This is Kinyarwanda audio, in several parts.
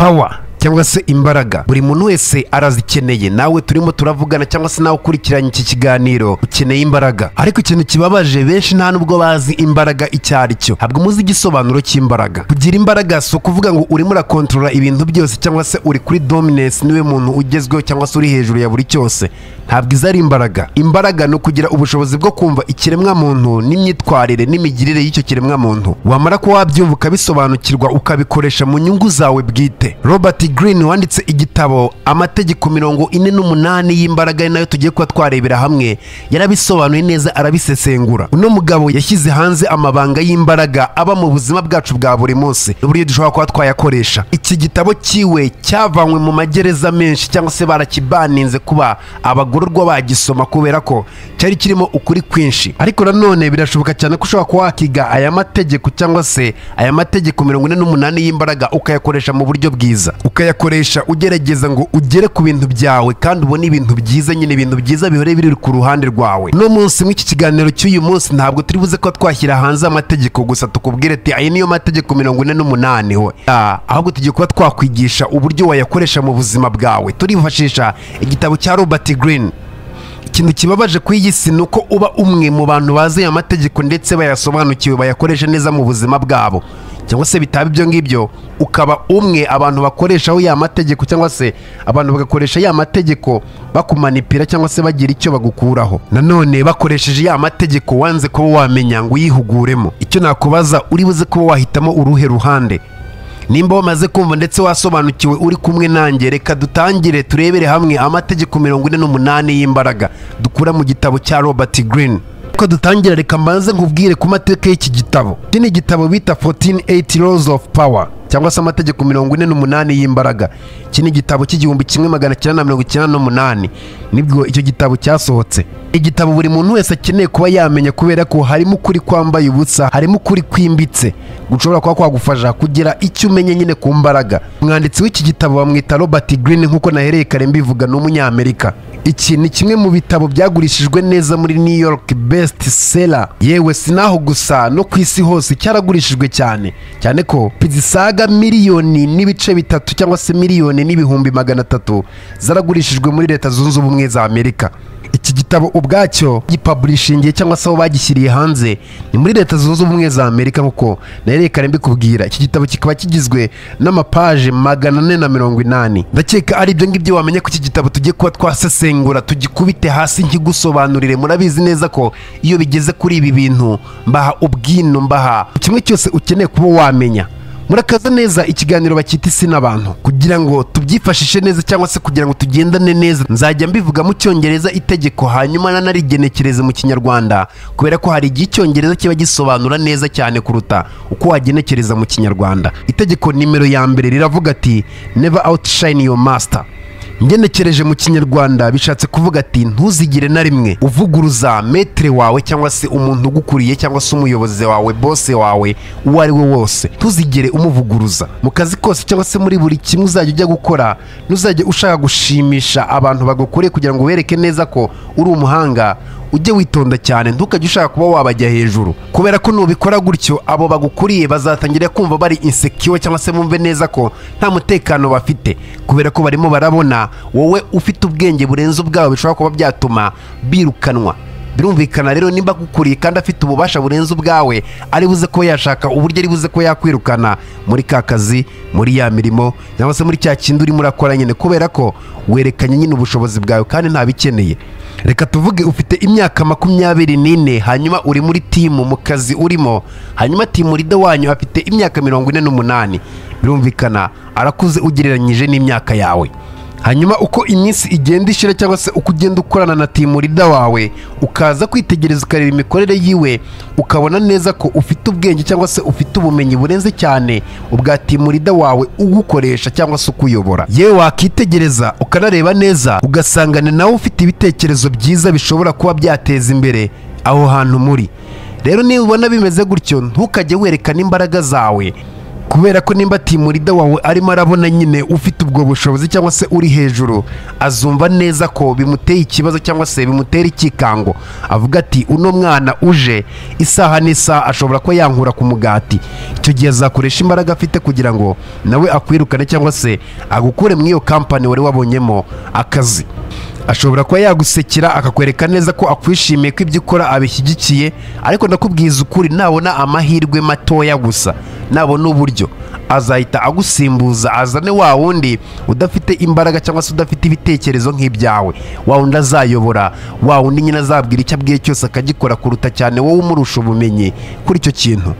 pawa cyangwa se imbaraga. Buri muntu wese arazikeneye. Nawe turimo turavugana cyangwa se nawe ukurikiranye iki kiganiro ukeneye imbaraga. Ariko ikintu kibabaje benshi nta nubwo bazi imbaraga icyo ari cyo. Ntabwo muzi igisobanuro cy'imbaraga. Kugira imbaraga si ukuvuga ngo urimo urakontorora ibintu byose cyangwa se uri kuri dominance ni we muntu ugezweho cyangwa se uri hejuru ya buri cyose. Ntabwo izo ari imbaraga. Imbaraga ni ukugira ubushobozi bwo kumva ikiremwa muntu n'imyitwarire n'imigirire y'icyo kiremwa muntu wamara kuba wabyumva ukabisobanukirwa ukabikoresha mu nyungu zawe bwite. Robert Green wanditse igitabo amategeko mirongo ine n'umunani y'imbaraga ari na yo tugiye kuba twarebera hamwe. Yarabisobanuye neza arabisesengura. Uno mugabo yashyize hanze amabanga y'imbaraga aba mu buzima bwacu bwa buri munsi. N'uburyo dushobora kuba twayakoresha. Iki gitabo cyiwe cyavanywe mu magereza menshi cyangwa se barakibaninze kuba abagororwa bagisoma kubera ko cyari kirimo ukuri kwinshi. Ariko nanone birashoboka cyane ko ushobora kuba wakiga aya mategeko cyangwa se aya mategeko mirongo ine n'umunani y'imbaraga ukayakoresha mu buryo bwiza. Ukayakoresha ugerageza ngo ugere ku bintu byawe kandi ubone ibintu byiza nyine ibintu byiza bihore biri ku ruhande rwawe. Uno munsi mw'iki kiganiro cy'uyu munsi ntabwo turi buze ko twashyira hanze amategeko gusa tukubwire ati aya niyo mategeko mirongo ine n'umunani we Ah, ahubwo tugiye kuba twakwigisha uburyo wayakoresha mu buzima bwawe. Turifashisha igitabo cya robert Greene. Ikintu kibabaje ku iyi si ni uko uba umwe mu bantu bazi aya mategeko ndetse bayasobanukiwe bayakoresha neza mu buzima bwabo. Cyangwa se bitaba ibyo ngibyo ukaba umwe abantu bakoreshaho ya mategeko cyangwa se abantu bagakoresha ya mategeko bakumanipira cyangwa se bagira icyo bagukuraho. Nanone bakoresheje ya mategeko wanze kuba wamenya ngo uyihuguremo. Icyo nakubaza uri buze kuba wahitamo uruhe ruhande? Nimba wamaze kumva ndetse wasobanukiwe uri kumwe nanjye reka dutangire turebere hamwe amategeko mirongo ine n'umunani y'imbaraga. Dukura mu gitabo cya robert Greene. Ko dutangira reka mbanze nkubwire ku mateka y'iki gitabo. Iki ni igitabo bita 1480 laws of power cyangwa se amategeko mirongo ine n'umunani y'imbaraga. Iki ni igitabo cy'igihumbi kimwe magana cyenda na mirongo icyenda n'umunani. Nibwo icyo gitabo cyasohotse. Igitabo buri muntu wese akeneye kuba yamenya kubera ko harimo ukuri kwambaye ubusa harimo ukuri kwimbitse. Gushobora kuba kwagufasha kugira icyo umenya nyine ku mbaraga. Umwanditsi w'iki gitabo bamwita robert Greene nk'uko nahereye kare mbivuga ni umunyamerika. Iki ni kimwe mu bitabo byagurishijwe neza muri new york best seller. Yewe si naho gusa no ku isi hose cyaragurishijwe cyane. Cyane ko zisaga miliyoni n'ibice bitatu cyangwa se miliyoni n'ibihumbi magana atatu zaragurishijwe muri leta zunze ubumwe za amerika. Iki gitabo ubwacyo gipaburishingiye cyangwa se aho bagishyiriye hanze. Ni muri leta zunze ubumwe za amerika nk'uko naherekane mbikubwira. Iki gitabo kikaba kigizwe n'amapaje magana ane na mirongo inani. Ndakeka ari ibyo ngibyo wamenya ko iki gitabo tugiye kuba twasesengura tugikubite hasi nkigusobanurire. Murabizi neza ko iyo bigeze kuri ibi bintu mbaha ubwino mbaha kimwe cyose ukeneye kuba wamenya. Murakaza neza ikiganiro bakita isi n'abantu. Kugira ngo tubyifashishe neza cyangwa se kugira ngo tugendane neza. Nzajya mbivuga mu cyongereza itegeko hanyuma nanarigenekereze mu kinyarwanda. Kubera ko hari igihe icyongereza kiba gisobanura neza cyane kuruta uko wagenekereza mu kinyarwanda. Itegeko nimero ya mbere riravuga ati never outshine your master. Ngenekereje mu kinyarwanda bishatse kuvuga ati ntuzigire na rimwe uvuguruza metere wawe cyangwa se umuntu ugukuriye cyangwa se umuyobozi wawe bose wawe uwo ari we wose. Ntuzigere umuvuguruza. Mu kazi kose cyangwa se muri buri kimwe uzajya ujya gukora ntuzajye ushaka gushimisha abantu bagukuriye kugira ngo ubereke neza ko uri umuhanga ujye witonda cyane ntukajye ushaka kuba wabajya hejuru. Kubera ko nubikora gutyo abo bagukuriye bazatangira kumva bari insecure cyangwa se bumve neza ko nta mutekano bafite. Kubera ko barimo barabona wowe ufite ubwenge burenze ubwabo bishobora kuba byatuma birukanwa. Birumvikana rero nimba agukuriye kandi afite ububasha burenze ubwawe ari buze ko yashaka uburyo ari buze ko yakwirukana muri ka kazi muri ya mirimo cyangwa se muri cya kindi urimo urakora nyine. Kubera ko werekanye nyine ubushobozi bwawe kandi ntabikeneye. Reka tuvuge ufite imyaka makumyabiri n'ine hanyuma uri muri timu mu kazi urimo hanyuma timu rida wanyu afite imyaka mirongo ine n'umunani. Birumvikana arakuze ugereranyije n'imyaka yawe. Hanyuma uko iminsi igenda ishira cyangwa se uko ugenda ukorana na timu rida wawe ukaza kwitegereza ukareba imikorere yiwe ukabona neza ko ufite ubwenge cyangwa se ufite ubumenyi burenze cyane ubwa timu rida wawe ugukoresha cyangwa se ukuyobora. Yewe wakitegereza ukanareba neza ugasanga ni nawe ufite ibitekerezo byiza bishobora kuba byateza imbere aho hantu muri. Rero niba ubona bimeze gutyo ntukajye werekana imbaraga zawe. Kubera ko nimba timurida wawe arimo arabona nyine ufite ubwo bushobozi cyangwa se uri hejuru azumva neza ko bimuteye ikibazo cyangwa se bimutera ikikango. Avuga ati uno mwana uje isaha n'isaha ashobora kuba yankura ku mugati. Icyo gihe azakoresha imbaraga afite kugira ngo nawe akwirukane cyangwa se agukure muri iyo kampani wari wabonyemo akazi. Ashobora kuba yagusekera akakwereka neza ko akwishimiye ko ibyo ukora abishyigikiye ariko ndakubwiza ukuri nabona amahirwe matoya gusa. Nabona uburyo azahita agusimbuza azane wa wundi udafite imbaraga cyangwa se udafite ibitekerezo nk'ibyawe. Wa wundi azayobora wa wundi nyine azabwira icyo abwiye cyose akagikora kuruta cyane wowe umurusha ubumenyi kuri icyo kintu.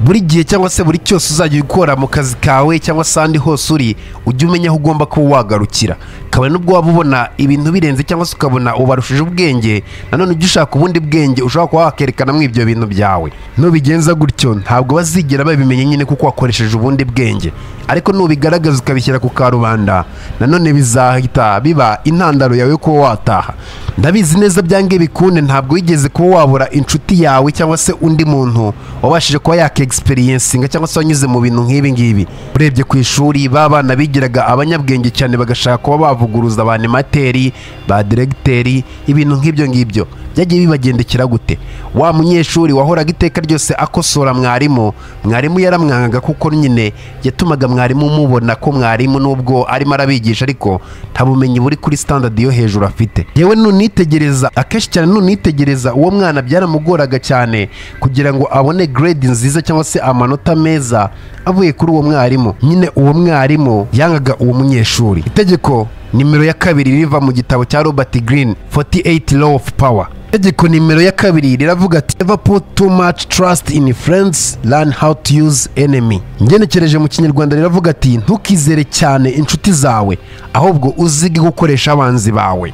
Buri gihe cyangwa se buri cyose uzajya ukora mu kazi kawe cyangwa se ahandi hose uri ujye umenya aho ugomba kuba wagarukira. Kabone n'ubwo waba ubona ibintu birenze cyangwa se ukabona ubarushije ubwenge nanone ujye ushaka ubundi bwenge ushobora kuba wakerekanamo ibyo bintu byawe. Nubigenza gutyo ntabwo bazigera babimenya nyine kuko wakoresheje ubundi bwenge. Ariko nubigaragaza ukabishyira ku karubanda nanone bizahita biba intandaro yawe yo kuba wataha. Ndabizi neza byange bikunde ntabwo wigeze kuba wabura inshuti yawe cyangwa se undi muntu wabashije kuba yakegisiperensinga cyangwa se wanyuze mu bintu nk'ibi ngibi. Urebye ku ishuri ba bana bigiraga abanyabwenge cyane bagashaka kuba bavuguruza ba animateri ba diregiteri ibintu nk'ibyo ngibyo. Byagiye bibagendekera gute? Wa munyeshuri wahoraga iteka ryose akosora mwarimu mwarimu yaramwangaga kuko nyine yatumaga mwarimu umubona ko mwarimu nubwo arimo arabigisha ariko nta bumenyi buri kuri sitandadi yo hejuru afite. Yewe nunitegereza akenshi cyane nunitegereza uwo mwana byaramugoraga cyane kugira ngo abone grade nziza cyangwa se amanota meza avuye kuri uwo mwarimu. Nyine uwo mwarimu yangaga uwo munyeshuri. Itegeko nimero ya kabiri riva mu gitabo cya robert green 48 law of power. Itegeko nimero ya kabiri riravuga ati never too much trust in friends learn how to use enemy. Ngenekereje mu kinyarwanda riravuga ati ntukizere cyane inshuti zawe ahubwo uzige gukoresha abanzi bawe.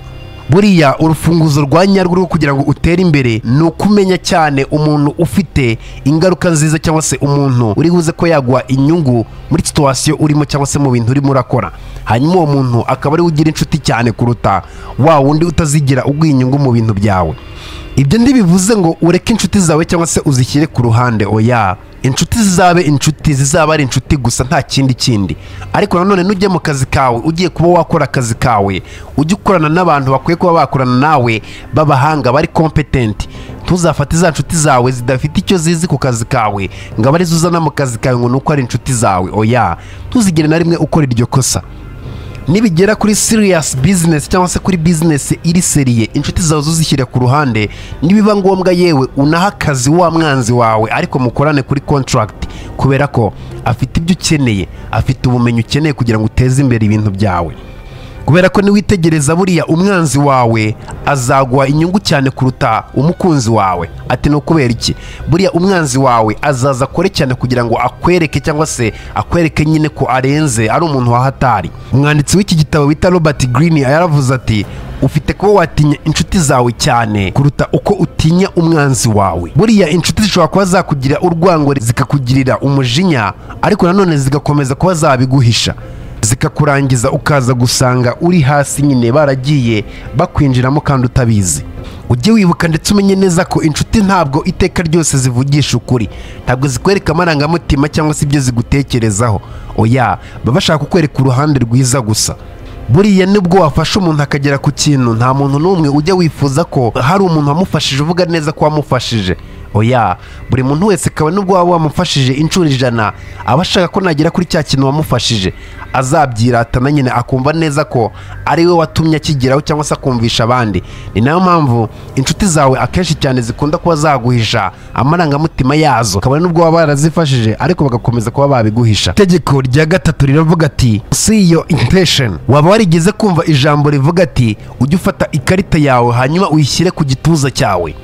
Buriya urufunguzo rwa nyarwo rwo kugira ngo utere imbere ni ukumenya cyane umuntu ufite ingaruka nziza cyangwa se umuntu uri buze ko yaguha inyungu muri situwasiyo urimo cyangwa se mu bintu urimo urakora. Hanyuma uwo muntu akaba ari we ugira inshuti cyane kuruta wa wundi utazigira uguha inyungu mu bintu byawe. Ibyo ntibivuze ngo ureke inshuti zawe cyangwa se uzishyire ku ruhande. Oya inshuti zizabe inshuti zizaba ari inshuti gusa nta kindi kindi. Ariko nanone nujya mu kazi kawe ugiye kuba wakora akazi kawe ujye ukorana n'abantu bakwiye kuba bakorana nawe b'abahanga bari kompetenti ntuzafate za nshuti zawe zidafite icyo zizi ku kazi kawe ngo abe ari zo uzana mu kazi kawe ngo ni uko ari inshuti zawe. Oya ntuzigere na rimwe ukora iryo kosa. Nibigera kuri siriyasi bizinesi cyangwa se kuri bizinesi iri seriye inshuti zawe uzishyire ku ruhande nibiba ngombwa yewe unaha akazi wa mwanzi wawe ariko mukorane kuri kontaragiti kubera ko afite ibyo ukeneye afite ubumenyi ukeneye kugira ngo uteze imbere ibintu byawe. Kubera ko niwitegereza buriya umwanzi wawe azaguha inyungu cyane kuruta umukunzi wawe. Ati ni ukubera iki? Buriya umwanzi wawe azaza akore cyane kugira ngo akwereke cyangwa se akwereke nyine ko arenze ari umuntu wa hatari. Umwanditsi w'iki gitabo bita robert green yaravuze ati ufite kuba watinya inshuti zawe cyane kuruta uko utinya umwanzi wawe. Buriya inshuti zishobora kuba zakugira urwango zikakugirira umujinya ariko nanone zigakomeza kuba zabiguhisha. Zikakurangiza ukaza gusanga uri hasi nyine baragiye bakwinjiramo kandi utabizi. Ujye wibuka ndetse umenye neza ko inshuti ntabwo iteka ryose zivugisha ukuri. Ntabwo zikwereka amarangamutima cyangwa se ibyo zigutekerezaho. Oya baba bashaka kukwereka uruhande rwiza gusa. Buriya ni bwo wafasha umuntu akagera ku kintu nta muntu n'umwe ujya wifuza ko hari umuntu wamufashije uvuga neza ko wamufashije. Oya buri muntu wese akaba nubwo waba wamufashije inshuro ijana aba ashaka ko nagera kuri cya kintu wamufashije. Azabyiratana nyine akumva neza ko ari we watumye akigeraho cyangwa se akumvisha abandi. Ni na yo mpamvu inshuti zawe akenshi cyane zikunda kuba zaguhisha amarangamutima yazo. Kabone nubwo waba barazifashije ariko bagakomeza kuba babiguhisha. Itegeko rya gatatu riravuga ati see your intention. Waba warigeze kumva ijambo rivuga ati ujye ufata ikarita yawe hanyuma uyishyire ku gituza cyawe.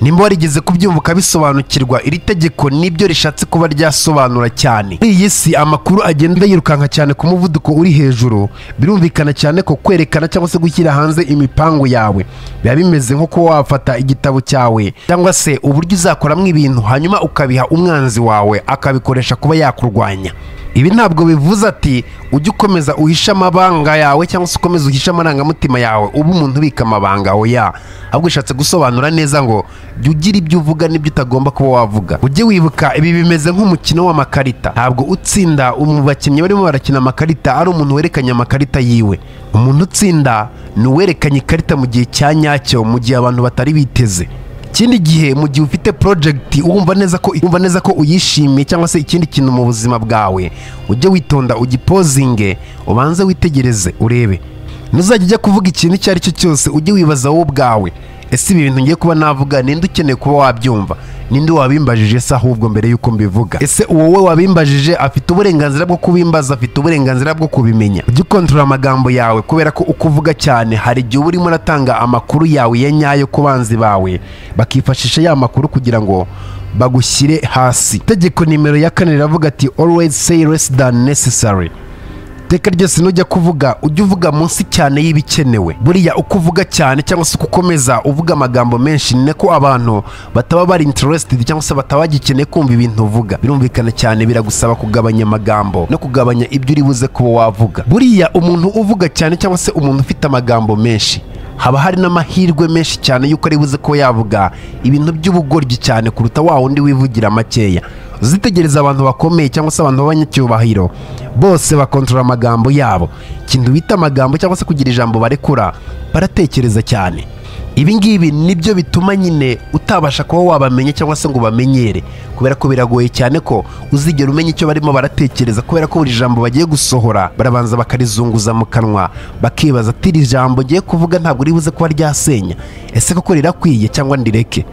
Nimba warigeze kubyumva ukabisobanukirwa iri tegeko ni byo rishatse kuba ryasobanura cyane. Muri iyi si amakuru agenda yirukanka cyane ku muvuduko uri hejuru birumvikana cyane ko kwerekana cyangwa se gushyira hanze imipangu yawe biba bimeze nko kuba wafata igitabo cyawe cyangwa se uburyo uzakoramo ibintu hanyuma ukabiha umwanzi wawe akabikoresha kuba yakurwanya. Ibi ntabwo bivuze ati ujye ukomeza uhishe amabanga yawe cyangwa se ukomeze uhishe amarangamutima yawe uba umuntu ubika amabanga oya ahubwo ushatse gusobanura neza ngo jya ugira ibyo uvuga n'ibyo utagomba kuba wavuga. Ujye wibuka ibi bimeze nk'umukino w'amakarita. Ntabwo utsinda bakinnyi barimo barakina amakarita ari umuntu werekanye amakarita yiwe. Umuntu utsinda ni uwerekanye ikarita mu gihe cya nyacyo mu gihe abantu batari biteze. Ikindi gihe mu gihe ufite porojegiti wumva neza ko wumva neza ko uyishimiye cyangwa se ikindi kintu mu buzima bwawe ujye witonda ugipozinge ubanze witegereze urebe. Ntuzajya ujya kuvuga ikintu icyo ari cyo cyose ujye wibaza wowe ubwawe. Ese ibi bintu ngiye kuba navuga ninde ukeneye kuba wabyumva? Ninde wabimbajije se ahubwo mbere y'uko mbivuga? Ese wowe wabimbajije afite uburenganzira bwo kubimbaza afite uburenganzira bwo kubimenya? Ujye ukontorora amagambo yawe kubera ko uko uvuga cyane hari igihe uba urimo uratanga amakuru yawe ya nyayo ku banzi bawe bakifashisha ya makuru kugira ngo bagushyire hasi. Itegeko nimero ya kane riravuga ati always say less than necessary. Iteka ryose nujya kuvuga ujye uvuga munsi cyane y'ibikenewe. Buriya uko uvuga cyane cyangwa se uko ukomeza uvuga amagambo menshi ni nako abantu bataba bari interested cyangwa se bataba bagikeneye kumva ibintu uvuga. Birumvikana cyane biragusaba kugabanya amagambo no kugabanya ibyo uri buze kuba wavuga. Buriya umuntu uvuga cyane cyangwa se umuntu ufite amagambo menshi haba hari n'amahirwe menshi cyane y'uko ari buze kuba yavuga ibintu by'ubugoryi cyane kuruta wa wundi wivugira makeya. Uzitegereza abantu bakomeye cyangwa se abantu b'abanyacyubahiro. Bose bakontorora amagambo yabo. Ikintu bita amagambo cyangwa se kugira ijambo barekura baratekereza cyane. Ibi ngibi ni byo bituma nyine utabasha kuba wabamenya cyangwa se ngo ubamenyere. Kubera ko biragoye cyane ko uzigera umenya icyo barimo baratekereza kubera ko buri jambo bagiye gusohora barabanza bakarizunguza mu kanwa bakibaza ati iri jambo ngiye kuvuga ntabwo ribuze kuba ryasenya. Ese koko rirakwiye cyangwa ndireke?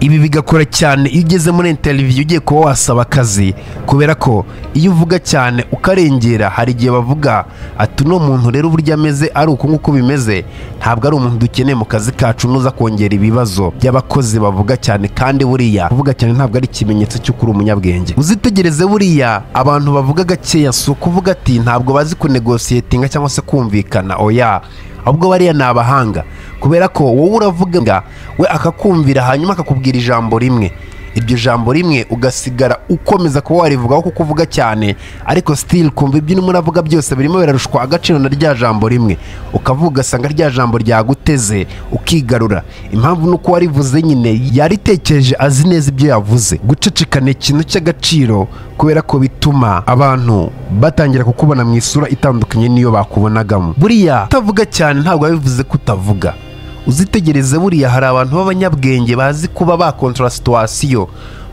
Ibi bigakora cyane iyo ugeze muri interiviyu ugiye kuba wasaba akazi kubera ko iyo uvuga cyane ukarengera. Hari igihe bavuga ati uno muntu rero uburyo ameze ari uku nguku bimeze ntabwo ari umuntu dukeneye mu kazi kacu. Nuza kongera ibibazo by'abakozi bavuga cyane kandi buriya. Kuvuga cyane ntabwo ari ikimenyetso cy'uko uri umunyabwenge. Uzitegereze buriya abantu bavuga gakeya si ukuvuga ati ntabwo bazi kunegosiyetinga cyangwa se kumvikana. Oya ahubwo bariya ni abahanga. Kubera ko wowe uravuga we akakumvira hanyuma akakubwira ijambo rimwe. Iryo jambo rimwe ugasigara ukomeza kuba warivugaho kuko uvuga cyane. Ariko sitiri kumva ibyo urimo uravuga byose birimo birarushwa agaciro na rya jambo rimwe. Ukavuga ugasanga rya jambo ryaguteze ukigarura. Impamvu ni uko warivuze nyine yaritekereje azi neza ibyo yavuze. Guceceka ni ikintu cy'agaciro kubera ko bituma abantu batangira kukubona mu isura itandukanye n'iyo bakubonagamo. Buriya utavuga cyane ntabwo bivuze ko utavuga. Uzitegereze buriya hari abantu b'abanyabwenge bazi kuba bakontora situwasiyo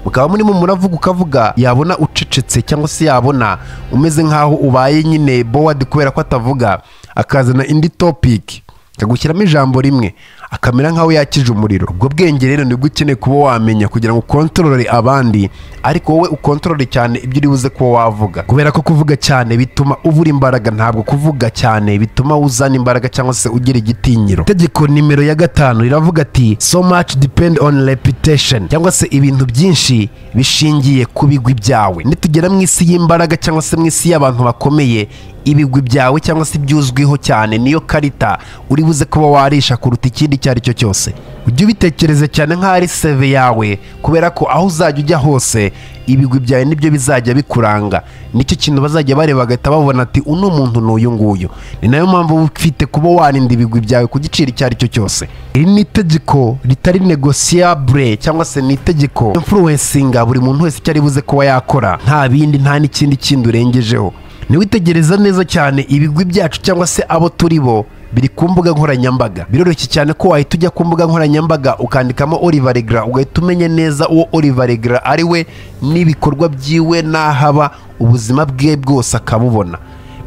mukaba murimo muravuga ukavuga yabona ucecetse cyangwa se yabona umeze nk'aho ubaye nyine bowadi kubera ko atavuga. Akazana indi topiki akagushyiramo ijambo rimwe. Akamera nk'aho yakije umuriro. Ubwo bwenge rero ni bwo ukeneye kuba wamenya kugira ngo ukontorore abandi ariko wowe ukontorore cyane ibyo uri buze kuba wavuga. Kubera ko kuvuga cyane bituma ubura imbaraga ntabwo kuvuga cyane bituma uzana imbaraga cyangwa se ugira igitinyiro. Itegeko nimero ya gatanu riravuga ati so much depend on reputation. Cyangwa se ibintu byinshi bishingiye ku bigwi byawe. Nitugera mu isi y'imbaraga cyangwa se mu isi y'abantu bakomeye ibigwi byawe cyangwa se ibyuzwiho cyane niyo karita uri buze kuba warisha kuruta ikindi icyo ari cyo cyose. Ujye ubitekereza cyane nk'aho ari seve yawe kubera ko aho uzajya ujya hose ibigwi byawe ni byo bizajya bikuranga. Nicyo kintu bazajya bareba bagahita babona ati uno muntu ni uyu nguyu. Ni na yo mpamvu ufite kuba warinda ibigwi byawe ku giciro icyo ari cyo cyose. Iri ni itegeko ritari negosiyabure cyangwa se ni itegeko influencinga buri muntu wese icyo ari buze kuba yakora. Nta bindi nta n'ikindi kindi urengejeho. Niwitegereza neza cyane ibigwi byacu cyangwa se abo turi bo biri ku mbuga nkoranyambaga. Biroroshye cyane ko wahita ujya ku mbuga nkoranyambaga ukandikamo Oliver Regra ugahita umenya neza uwo Oliver Regra ari we n'ibikorwa byiwe n'ahaba ubuzima bwe bwose akabubona.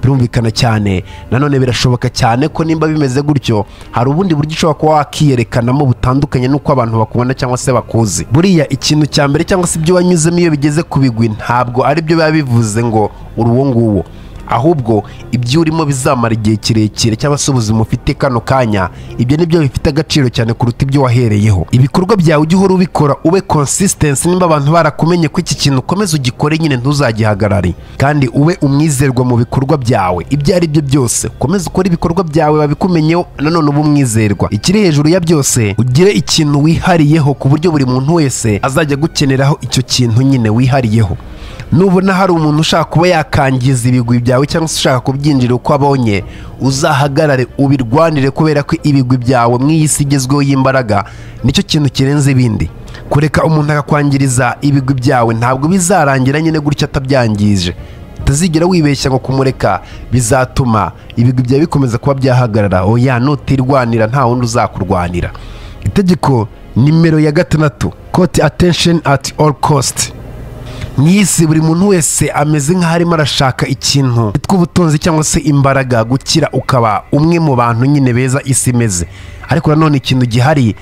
Birumvikana cyane. Nanone birashoboka cyane ko nimba bimeze gutyo hari ubundi buryo ushobora kuba wakiyerekanamo butandukanye n'uko abantu bakubona cyangwa se bakuzi. Buriya ikintu cya mbere cyangwa se ibyo wanyuzemo iyo bigeze ku bigwi ntabwo ari byo biba bivuze ngo uri uwo nguwo. Ahubwo ibyo urimo bizamara igihe kirekire cyangwa se ubuzima ufite kano kanya ibyo ni byo bifite agaciro cyane kuruta ibyo wahereyeho. Ibikorwa byawe ujye uhora ubikora ube consistency nimba abantu barakumenye ko iki kintu ukomeza ugikore nyine ntuzagihagarare. Kandi ube umwizerwa mu bikorwa byawe. Ibyo ari byo byose ukomeze ukore ibikorwa byawe babikumenyeho nanone ube umwizerwa. Ikiri hejuru ya byose ugire ikintu wihariyeho ku buryo buri muntu wese azajya agukeneraho icyo kintu nyine wihariyeho. Nubona hari umuntu ushaka kuba yakangiza ibigwi byawe cyangwa se ushaka kubyinjira uko abonye uzahagarare ubirwanire kubera ko ibigwi byawe mu iyi si igezweho y'imbaraga ni cyo kintu kirenze ibindi. Kureka umuntu akakwangiriza ibigwi byawe ntabwo bizarangira nyine gutya atabyangije. Utazigera wibeshya ngo kumureka bizatuma ibigwi byawe bikomeza kuba byahagarara. Oya nutirwanira nta wundi uzakurwanira. Itegeko nimero ya gatandatu kote attention at all cost. Mu isi buri muntu wese ameze nk'aho arimo arashaka ikintu. Cyitwa ubutunzi cyangwa se imbaraga gukira ukaba umwe mu bantu nyine beza isi imeze. Ariko nanone ikintu gihari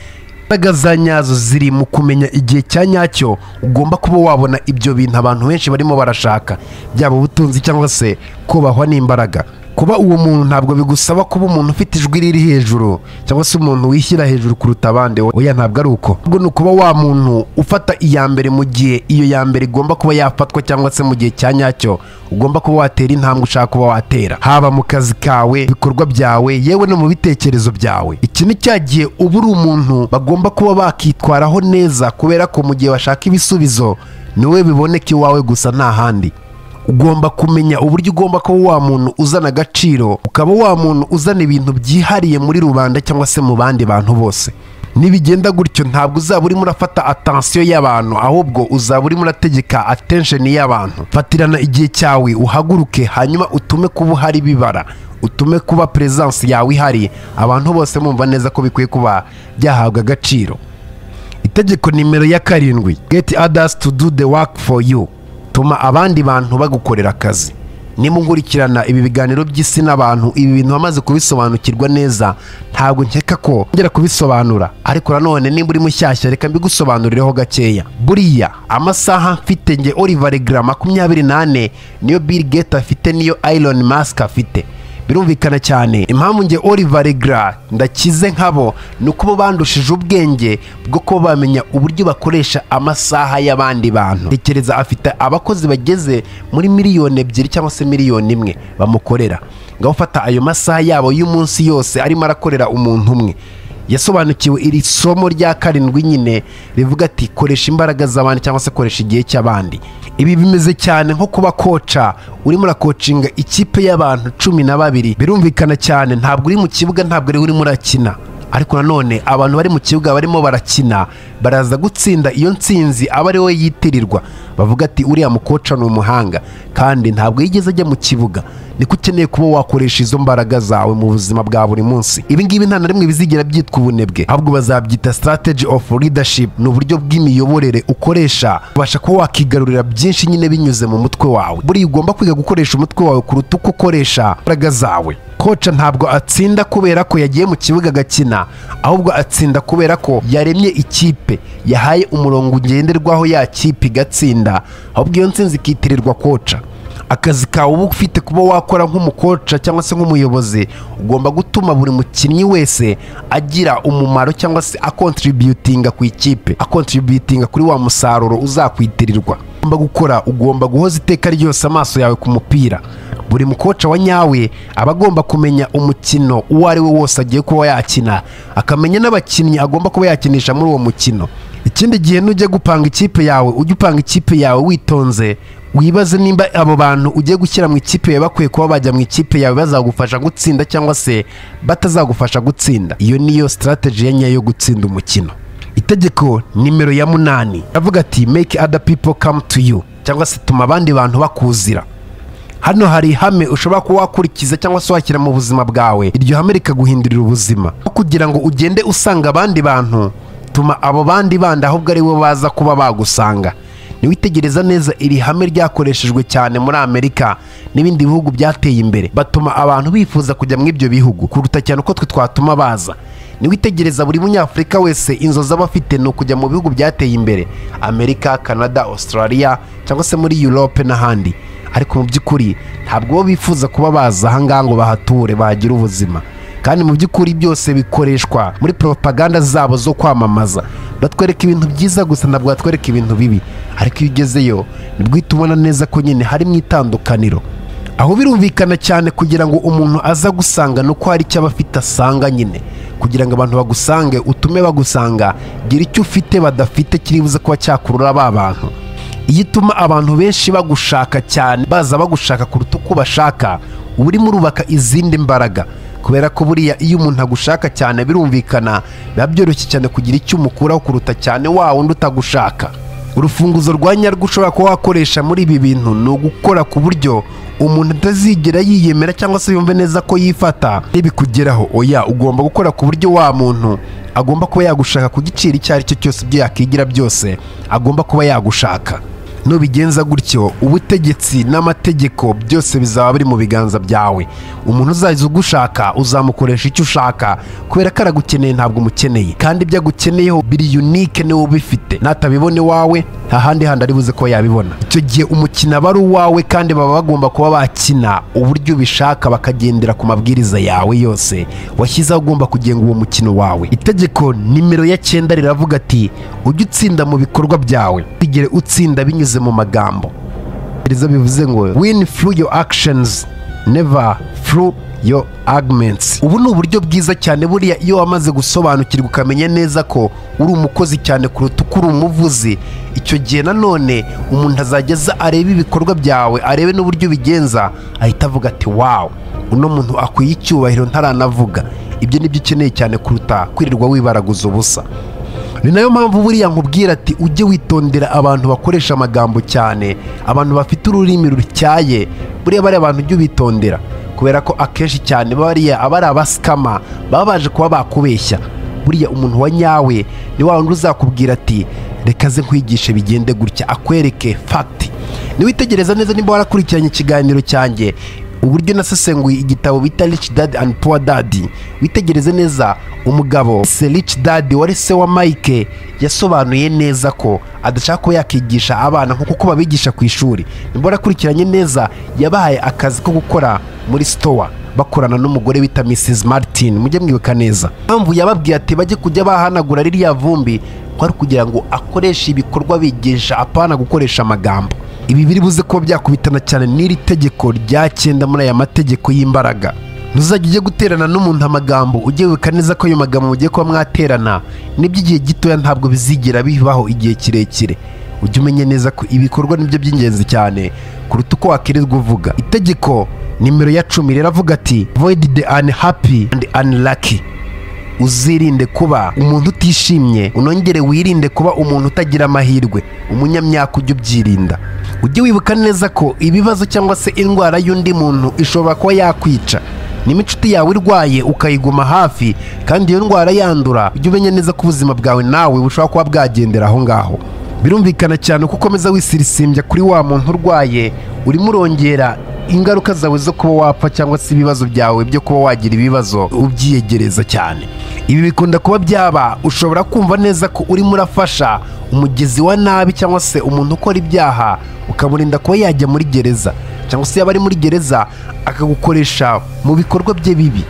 imbaraga za nyazo ziri mu kumenya igihe cya nyacyo ugomba kuba wabona ibyo bintu abantu benshi barimo barashaka. Byaba ubutunzi cyangwa se kubahwa n'imbaraga. Kuba uwo muntu ntabwo bigusaba kuba umuntu ufite ijwi riri hejuru cyangwa se umuntu wishyira hejuru kuruta abandi. Oya ntabwo ari uko. Ahubwo ni ukuba wa muntu ufata iya mbere mu gihe iyo ya mbere igomba kuba yafatwa cyangwa se mu gihe cya nyacyo ugomba kuba watera intambwe ushaka kuba watera. Haba mu kazi kawe ibikorwa byawe yewe no mu bitekerezo byawe. Iki ni cya gihe uba uri umuntu bagomba kuba bakitwaraho neza kubera ko mu gihe bashaka ibisubizo ni we biboneka iwawe gusa nta handi. Ugomba kumenya uburyo ugomba kuba wa muntu uzana agaciro ukaba wa muntu uzana ibintu byihariye muri rubanda cyangwa se mu bandi bantu bose. Nibigenda gutyo ntabwo uzaba urimo urafata atansiyo y'abantu ahubwo uzaba urimo urategeka atensheni y'abantu. Fatirana igihe cyawe uhaguruke hanyuma utume kuba uhari bibara utume kuba peresansi yawe ihari. Abantu bose bumva neza ko bikwiye kuba byahabwa agaciro. Itegeko nimero ya karindwi get others to do the work for you. Tuma abandi bantu bagukorera akazi. Nimunkurikirana ibi biganiro by'isi n'abantu ibi bintu wamaze kubisobanukirwa neza ntabwo nkeka ko ngera kubisobanura. Ariko nanone nimba uri mushyashya reka mbigusobanurireho gakeya. Buriya amasaha mfite nge Oliver Gra makumyabiri n'ane niyo Bill Gates afite niyo Elon Musk afite. Birumvikana cyane. Impamvu nge Oliver Gra ndakize nkabo ni uko bandushije ubwenge bwo kuba bamenya uburyo bakoresha amasaha y'abandi bantu. Tekereza afite abakozi bageze muri miliyoni ebyiri cyangwa se miliyoni imwe bamukorera. Ngaho ufata ayo masaha yabo y'umunsi yose arimo arakorera umuntu umwe. Yasobanukiwe iri somo rya karindwi nyine rivuga ati koresha imbaraga z'abandi cyangwa se koresha igihe cy'abandi. Ibi bimeze cyane nko kuba koca urimo urakocinga ikipe y'abantu cumi na babiri. Birumvikana cyane ntabwo uri mu kibuga ntabwo ari urimo urakina. Ariko nanone abantu bari mu kibuga barimo barakina baraza gutsinda iyo nsinzi aba ari we yitirirwa. Bavuga ati uriya mukoca ni umuhanga. Kandi ntabwo yigeze ajya mu kibuga. Niko ukeneye kuba wakoresha izo mbaraga zawe mu buzima bwa buri munsi. Ibi ngibi nta na rimwe bizigera byitwa ubunebwe. Ahubwo bazabyita strategy of leadership. Ni uburyo bw'imiyoborere ukoresha ubasha kuba wakigarurira byinshi nyine binyuze mu mutwe wawe. Buriya ugomba kwiga gukoresha umutwe wawe kuruta uko ukoresha imbaraga zawe. Koca ntabwo atsinda kubera ko yagiye mu kibuga agakina ahubwo atsinda kubera ko yaremye ikipe. Yahaye umurongo ngenderwaho ya kipe igatsinda ahubwo iyo nsinzi ikitirirwa koca akazi kawe uba ufite kuba wakora nk'umukoca cyangwa se nk'umuyobozi ugomba gutuma buri mukinnyi wese agira umumaro cyangwa se akontributinga ku ikipe akontributinga kuri wa musaruro uzakwitirirwa ugomba gukora ugomba guhoza iteka ryose amaso yawe ku mupira. Buri mukoca wa nyawe aba agomba kumenya umukino uwo ari we wose agiye kuba yakina akamenya n'abakinnyi agomba kuba yakinisha muri uwo mukino. Ikindi gihe nujya gupanga ikipe yawe ujye upanga ikipe yawe witonze wibaze nimba abo bantu ugiye gushyira mu ikipe yawe bakwiye kuba bajya mu ikipe yawe bazagufasha gutsinda cyangwa se batazagufasha gutsinda. Iyo niyo sitarateji ya nyayo yo gutsinda umukino. Itegeko nimero ya munani. Aravuga ati make other people come to you. Cyangwa se tuma abandi bantu bakuzira. Hano hari ihame ushobora kuba wakurikiza cyangwa se washyira mu buzima bwawe. Iryo hame rikaguhindurira ubuzima. Kugira ngo ugende usanga abandi bantu tuma abo bandi bandi ahubwo ari bo baza kuba bagusanga. Niwitegereza neza iri hame ryakoreshejwe cyane muri amerika n'ibindi bihugu byateye imbere. Batuma abantu bifuza kujya muri ibyo bihugu kuruta cyane uko twe twatuma baza. Niwitegereza buri munyafurika wese inzozi aba afite ni ukujya mu bihugu byateye imbere. Amerika canada australia cyangwa se muri europe n'ahandi. Ariko mu by'ukuri ntabwo bo bifuza kuba baza ahangaha ngo bahature bahagire ubuzima. Kandi mu by'ukuri byose bikoreshwa muri propaganda zabo zo kwamamaza. Batwereka ibintu byiza gusa ntabwo batwereka ibintu bibi. Ariko iyo ugezeyo ni bwo uhita ubona neza ko nyine harimo itandukaniro. Aho birumvikana cyane kugira ngo umuntu aza gusanga ni uko hari icyo aba afite asanga nyine. Kugira ngo abantu bagusange utume bagusanga gira icyo ufite badafite kiri buze kuba cyakurura ba bantu. Iyo ituma abantu benshi bagushaka cyane baza bagushaka kuruta uko bashaka uba urimo urubaka izindi mbaraga. Kubera ko buriya iyo umuntu agushaka cyane birumvikana biba byoroshye cyane kugira icyo umukuraho kuruta cyane wa wundi utagushaka. Urufunguzo rwa nyarwo ushobora kuba wakoresha muri ibi bintu ni ugukora ku buryo umuntu atazigera yiyemera cyangwa se yumve neza ko yifata. Ntibikugeraho oya ugomba gukora ku buryo wa muntu agomba kuba yagushaka ku giciro icyo ari cyo cyose ibyo yakigira byose agomba kuba yagushaka. Nubigenza gutyo ubutegetsi n'amategeko byose bizaba biri mu biganza byawe. Umuntu uzaza ugushaka uzamukoresha icyo ushaka kubera ko aragukeneye ntabwo umukeneye. Kandi ibyo agukeneyeho biri unike ni we ubifite. Natabibona iwawe nta handi handi ari buze ko yabibona. Icyo gihe umukino aba ari uwawe kandi baba bagomba kuba bakina uburyo ubishaka bakagendera ku mabwiriza yawe yose washyizeho ugomba kugenga uwo mukino wawe. Itegeko nimero ya cyenda riravuga ati ujye utsinda mu bikorwa byawe. Tigere utsinda binyuze mu magambo. Biriza bivuze ngo win through your actions never through your arguments. Ubu ni uburyo bwiza cyane buriya iyo wamaze gusobanukirwa ukamenya neza ko uri umukozi cyane kuruta uko uri umuvuzi. Icyo gihe nanone umuntu azajya aza arebe ibikorwa byawe arebe n'uburyo ubigenza ahita avuga ati wawu uno muntu akwiye icyubahiro ntaranavuga. Ibyo ni byo ukeneye cyane kuruta kwirirwa wibaraguza ubusa. Ni na yo mpamvu buriya nkubwira ati ujye witondera abantu bakoresha amagambo cyane abantu bafite ururimi rutyaye buriya bariya abantu ujye ubitondera. Kubera ko akenshi cyane bariya aba ari abasikama baba baje kuba bakubeshya. Buriya umuntu wa nyawe ni wa wundi uzakubwira ati reka ze nkwigishe bigende gutya akwereke fagiti niwitegereza neza niba warakurikiranye ikiganiro cyanjye uburyo nasesenguye igitabo bita rich dad and poor dad witegereze neza umugabo se rich dad wari se wa mike yasobanuye neza ko adashaka kuba yakigisha abana nk'uko babigisha ku ishuri. Nimba warakurikiranye neza yabahaye akazi ko gukora muri sitowa bakorana n'umugore bita mrs martin. Mujye mwibuka neza. Mpamvu yababwiye ati bajye kujya bahanagura ririya vumbi kwari kugira ngo akoreshe ibikorwa bigisha apana gukoresha amagambo. Ibi biri buze kuba byakubitana cyane n'iri tegeko rya cyenda muri aya mategeko y'imbaraga. Ntuzajya ujye guterana n'umuntu amagambo ujye wibuka neza ko ayo magambo mugiye kuba mwaterana n'iby'igihe gitoya ntabwo bizigera bibaho igihe kirekire. Ujye umenya neza ko ibikorwa ni byo by'ingenzi cyane kuruta uko wakirirwa uvuga. Itegeko nimero ya cumi riravuga ati void the unhappy and unlucky. Uzirinde kuba umuntu utishimye unongere wirinde kuba umuntu utagira amahirwe. Umunyamyaka ujye ubyirinda. Ujye wibuka neza ko ibibazo cyangwa se indwara y'undi muntu ishobora kuba yakwica. Niba inshuti yawe irwaye ukayiguma hafi kandi iyo ndwara yandura ujye umenya neza ko ubuzima bwawe nawe bushobora kuba bwagendera aho ngaho. Birumvikana cyane ko ukomeza wisirisimbya kuri wa muntu urwaye urimo urongera ingaruka zawe zo kuba wapfa cyangwa se ibibazo byawe byo kuba wagira ibibazo ubyiyegereza cyane. Ibi bikunda kuba byaba ushobora kumva neza ko urimo urafasha umugezi wa nabi cyangwa se umuntu ukora ibyaha ukamurinda kuba yajya muri gereza. Cyangwa se yaba ari muri gereza akagukoresha mu bikorwa bye bibi.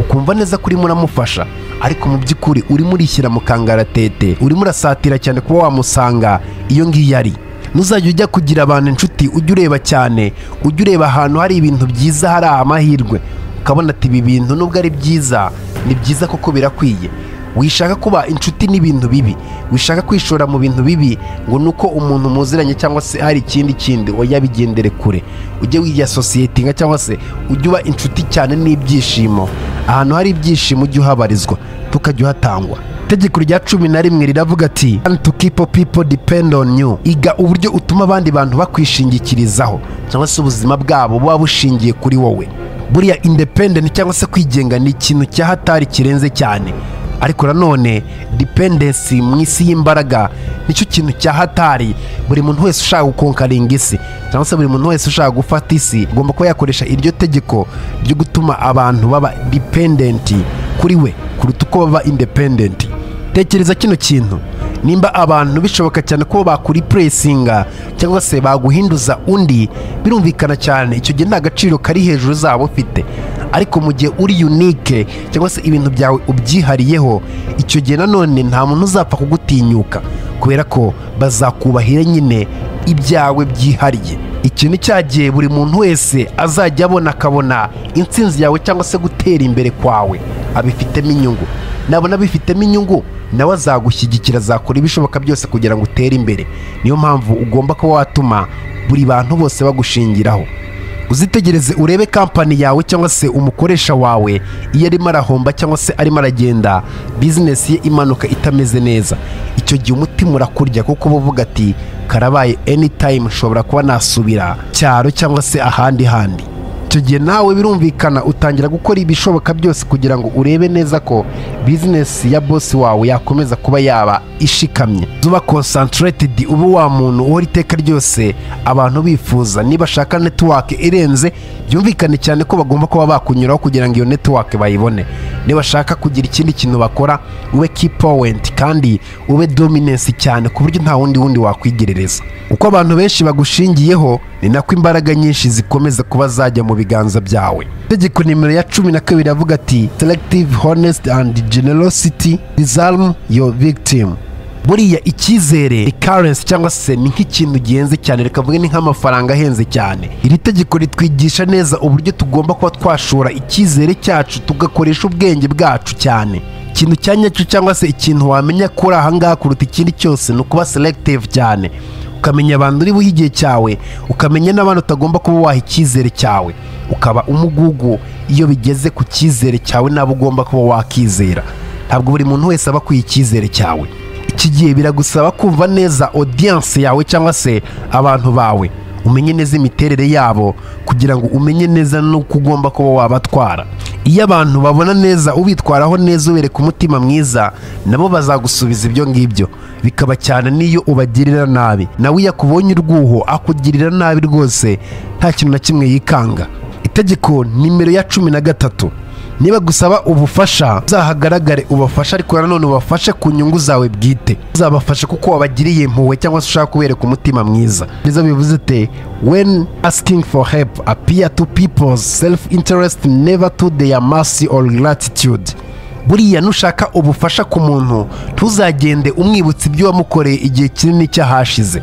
Ukumva neza ko urimo uramufasha. Ariko mu by'ukuri urimo urishyira mu kangaratete urimo urasatira cyane kuba wamusanga. Iyo ngiyo ari ntuzajya ujya kugira abantu inshuti ujye ureba cyane ujye ureba ahantu hari ibintu byiza hari amahirwe. Ukabona ati ibi bintu nubwo ari byiza ni byiza koko birakwiye. Wishaka kuba inshuti n'ibintu bibi wishaka kwishora mu bintu bibi ngo ni uko umuntu muziranye cyangwa se hari ikindi kindi oya bigendere kure. Ujye wiya sosiyete cyangwa se ujye uba inshuti cyane n'ibyishimo. Ahantu hari ibyishimo ujye uhabarizwa tukajya uhatangwa. Itegeko rya cumi na rimwe riravuga ati to keep people depend on you. Iga uburyo utuma abandi bantu bakwishingikirizaho cyangwa se ubuzima bwabo buba bushingiye kuri wowe. Buriya independent cyangwa se kwigenga ni ikintu cya hatari kirenze cyane. Ariko nanone dependency mu isi y'imbaraga ni cyo kintu cya hatari. Buri muntu wese ushaka gukonkaringa isi cyangwa se buri muntu wese ushaka gufata isi agomba kuba yakoresha iryo tegeko ryo gutuma abantu baba dependent kuri we kuruta uko baba independent. Tekereza kino kintu. Nimba abantu bishoboka cyane ko bakuripuresinga cyangwa se baguhinduza undi birumvikana cyane. Icyo gihe nta gaciro kari hejuru zaba ufite. Ariko mu gihe uri unike cyangwa se ibintu byawe ubyihariyeho icyo gihe nanone nta muntu uzapfa kugutinyuka kubera ko bazakubahira nyine ibyawe byihariye. Ikintu cyagiye buri muntu wese azajya abona akabona intsinzi yawe cyangwa se gutera imbere kwawe. Abifitemo inyungu. Nabona bifitemo inyungu nawe azagushyigikira azakora ibishoboka byose kugira ngo utere imbere. Niyo mpamvu ugomba kuba watuma buri bantu bose bagushingiraho. Uzitegereze urebe kampani yawe cyangwa se umukoresha wawe iyo arimo arahomba cyangwa se arimo aragenda bizinesi ye imanuka itameze neza. Icyo gihe umutima urakurya kuko uba uvuga ati karabaye anytime nshobora kuba nasubira cyaro cyangwa se ahandi handi. Icyo gihe nawe birumvikana utangira gukora ibishoboka byose kugira ngo urebe neza ko bizinesi ya bosi wawe yakomeza kuba yaba ishikamye. Uba concentrated ube wa muntu uhora iteka ryose abantu bifuza. Niba ashaka netiwake irenze byumvikane cyane ko bagomba kuba bakunyuraho kugira ngo iyo netiwake bayibone. Niba ashaka kugira ikindi kintu bakora ube kipowenti kandi ube dominensi cyane ku buryo nta wundi wundi wakwigerereza uko abantu benshi bagushingiyeho ni nako imbaraga nyinshi zikomeza kuba zajya mu biganza byawe. Itegeko nimero ya cumi na kabiri avuga ati selective honest and generosity disarm your victim. Buriya icyizere karensi cyangwa se ni nk'ikintu gihenze cyane. Reka mvuge ni nk'amafaranga ahenze cyane. Iri tegeko ritwigisha neza uburyo tugomba kuba twashora icyizere cyacu tugakoresha ubwenge bwacu cyane. Ikintu cya nyacyo cyangwa se ikintu wamenya ko uri ahangaha kuruta ikindi cyose ni ukuba selective cyane. Ukamenya abantu uri buhe igihe cyawe ukamenya n'abantu utagomba kuba waha icyizere cyawe. Ukaba umugugu iyo bigeze ku cyizere cyawe nabo ugomba kuba wakizera ntabwo buri muntu wese aba akwiye icyizere cyawe. Iki gihe biragusaba kumva neza odiyanse yawe cyangwa se abantu bawe. Umenye neza imiterere yabo kugira ngo umenye neza n'uko ugomba kuba wabatwara. Iyo abantu babona neza ubitwaraho neza ubereka umutima mwiza nabo bazagusubiza ibyo ngibyo. Bikaba cyane n'iyo ubagirira nabi. Nawe iyo akubonye urwuho akugirira nabi rwose nta kintu na kimwe yikanga. Itegeko nimero ya cumi na gatatu. Niba gusaba ubufasha uzahagaragare ubafashe ariko nanone ubafashe ku nyungu zawe bwite. Uzabafashe kuko wabagiriye impuhwe cyangwa se ushaka kubereka umutima mwiza. Nizo bivuze ute? When asking for help appear to people's self interest never to their mercy or gratitude. Buriya nushaka ubufasha ku muntu ntuzagende umwibutsa ibyo wamukoreye igihe kinini cyahashize.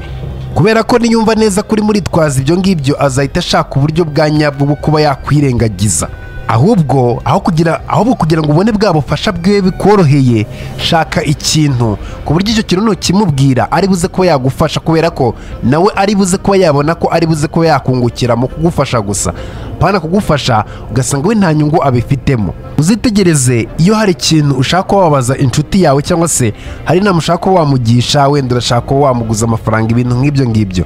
Kubera ko niyumva neza kuri muritwaza ibyo ngibyo azahita ashaka uburyo bwa nyabwo bwo kuba yakwirengagiza. Ahubwo aho kugira ahubwo kugira ngo ubone bwa bufasha bwe bikoroheye shaka ikintu. Ku buryo icyo kintu nukimubwira ari buze kuba yagufasha kubera ko nawe ari buze kuba yabona ko ari buze kuba yakungukira mu kugufasha gusa. Pana kugufasha ugasanga we nta nyungu abifitemo. Uzitegereze iyo hari ikintu ushaka kuba wabaza inshuti yawe cyangwa se hari inama ushaka kuba wamugisha wenda urashaka kuba wamuguza amafaranga ibintu nk'ibyo ngibyo.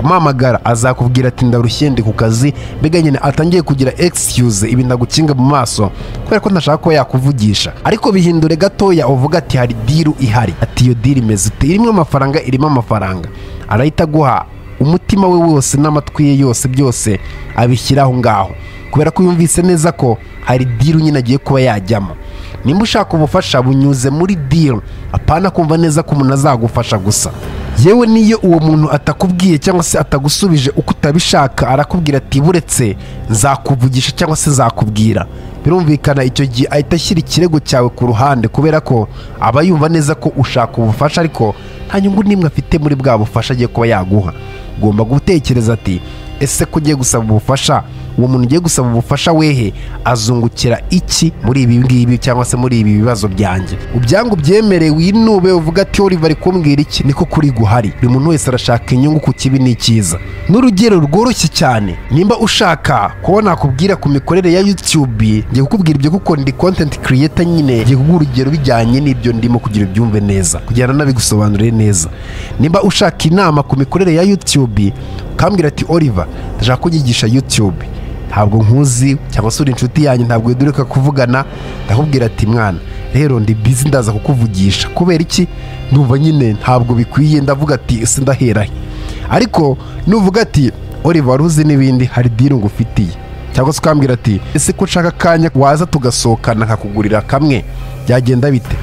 Ukamuhamagara azakubwira ati ndarushye ndi ku kazi. Mbega nyine atangiye kugira excuse ibi ndagukinga mu maso kubera ko ntashaka kuba yakuvugisha. Ariko bihindure gatoya uvuga ati hari diru ihari. Ati iyo diru imeze ute irimo amafaranga irimo amafaranga. Arahita aguha umutima we wose n'amatwi ye yose byose abishyira aho ngaho. Kubera ko yumvise neza ko hari diru nyine agiye kuba yajyamo. Nimba ushaka ubufasha bunyuze muri diru apana kumva neza ko umuntu azagufasha gusa. Yewe n'iyo uwo muntu atakubwiye cyangwa se atagusubije uko utabishaka arakubwira ati buretse nzakuvugisha cyangwa se nzakubwira. Birumvikana icyo gihe ahita ashyira ikirego cyawe ku ruhande kubera ko aba yumva neza ko ushaka ubufasha ariko nta nyungu n'imwe afite muri bwa bufasha agiye kuba yaguha. Ugomba gutekereza ati ese ko ugiye gusaba ubufasha? Uwo muntu ugiye gusaba ubufasha wehe azungukira iki muri ibi ngibi cyangwa se muri ibi bibazo byanjye? Ubyangu ubyemere winube uvuga ati Oliver ari kumbwira iki? Niko kuri guhari buri muntu wese arashaka inyungu ku kibi n'icyiza n'urugero rworoshye cyane. Nimba ushaka kuba nakubwira ku mikorere ya YouTube ngiye kukubwira ibyo kuko ndi content creator nyine. Ngiye kuguha urugero bijyanye n'ibyo ndimo kugira ubyumve neza kugira ngo nabigusobanurire neza. Nimba ushaka inama ku mikorere ya YouTube ukambwira ati Oliver ndashaka kunyigisha YouTube. Ntabwo nkuzi cyangwa se uri inshuti yanjye ntabwo widuruka kuvugana. Ndakubwira ati mwana rero ndi bizi ndaza kukuvugisha. Kubera iki? Ndumva nyine ntabwo bikwiye. Ndavuga ati ese ndaherahe ariko nuvuga ati Oliver wari uzi n'ibindi? Hari diri ngufitiye. Cyangwa se ukambwira ati ese ko nshaka akanya waza tugasohokana nkakugurira kamwe? Byagenda bite?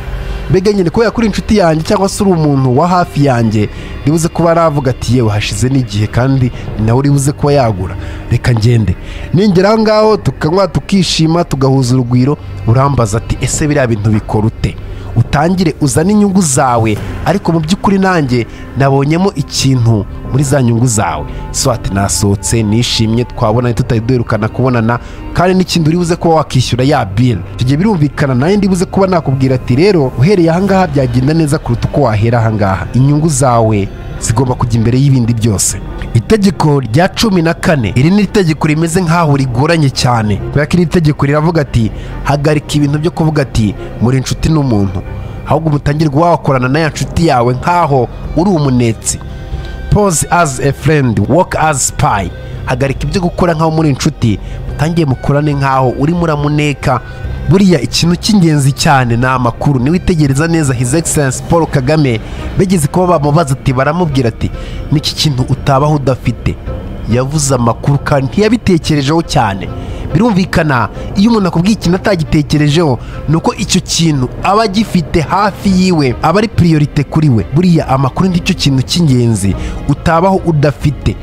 Mbega nyine kubera ko uri inshuti yanjye cyangwa se uri umuntu wa hafi yanjye nibuze kuba aravuga ati yewe hashize n'igihe kandi nawe uri buze kuba yagura. Reka ngende. Ningera aho ngaho tukanywa tukishima tugahuza urugwiro urambaza ati ese biriya bintu bikora ute? Utangire uzane inyungu zawe. Ariko mu by'ukuri nanjye nabonyemo ikintu muri za nyungu zawe. Swati nasohotse nishimye twabonanye tutari duherukana kubonana kandi n'ikindi uri buze kuba wakishyura ya bili icyo gihe birumvikana nawe ndi buze kuba nakubwira ati rero uhereye ahangaha byagenda neza kuruta uko wahera ahangaha inyungu zawe zigomba kujya imbere y'ibindi byose. Itegeko rya cumi na kane. Iri ni itegeko rimeze nk'aho rigoranye cyane. Kubera ko iri tegeko riravuga ati hagarika ibintu byo kuvuga ati muri inshuti n'umuntu ahubwo mutangire wakorana na ya nshuti yawe nk'aho uri umunetsi. Pose as a friend work as spy. Hagarika ibyo gukora nk'aho muri inshuti mutangiye mukorane nk'aho urimo uramuneka buriya ikintu cy'ingenzi cyane ni amakuru. Niwitegereza neza his excellence paul kagame begeze kuba bamubaza ati baramubwira ati n'iki kintu utabaho udafite? Yavuze amakuru kandi ntiyabitekerejeho cyane. Birumvikana iyo umuntu akubwiye ikintu atagitekerejeho ni uko icyo kintu aba agifite hafi yiwe aba ari priorite kuri we. Buriya amakuru ni cyo kintu cy'ingenzi utabaho udafite.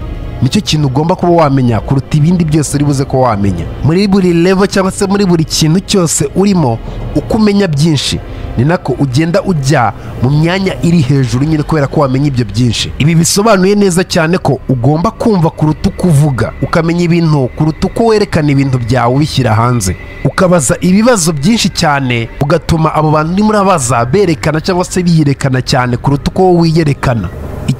Ni cyo kintu ugomba kuba wamenya kuruta ibindi byose uri buze kuba wamenya. Muri buri level cyangwa se muri buri kintu cyose urimo uko umenya byinshi ni nako ugenda ujya mu myanya iri hejuru nyine kubera ko wamenya ibyo byinshi. Ibi bisobanuye neza cyane ko ugomba kumva kuruta uko uvuga ukamenya ibintu kuruta uko werekana ibintu byawe ubishyira hanze. Ukabaza ibibazo byinshi cyane ugatuma abo bantu urimo urabaza berekana cyangwa se biyerekana cyane kuruta uko wiyerekana.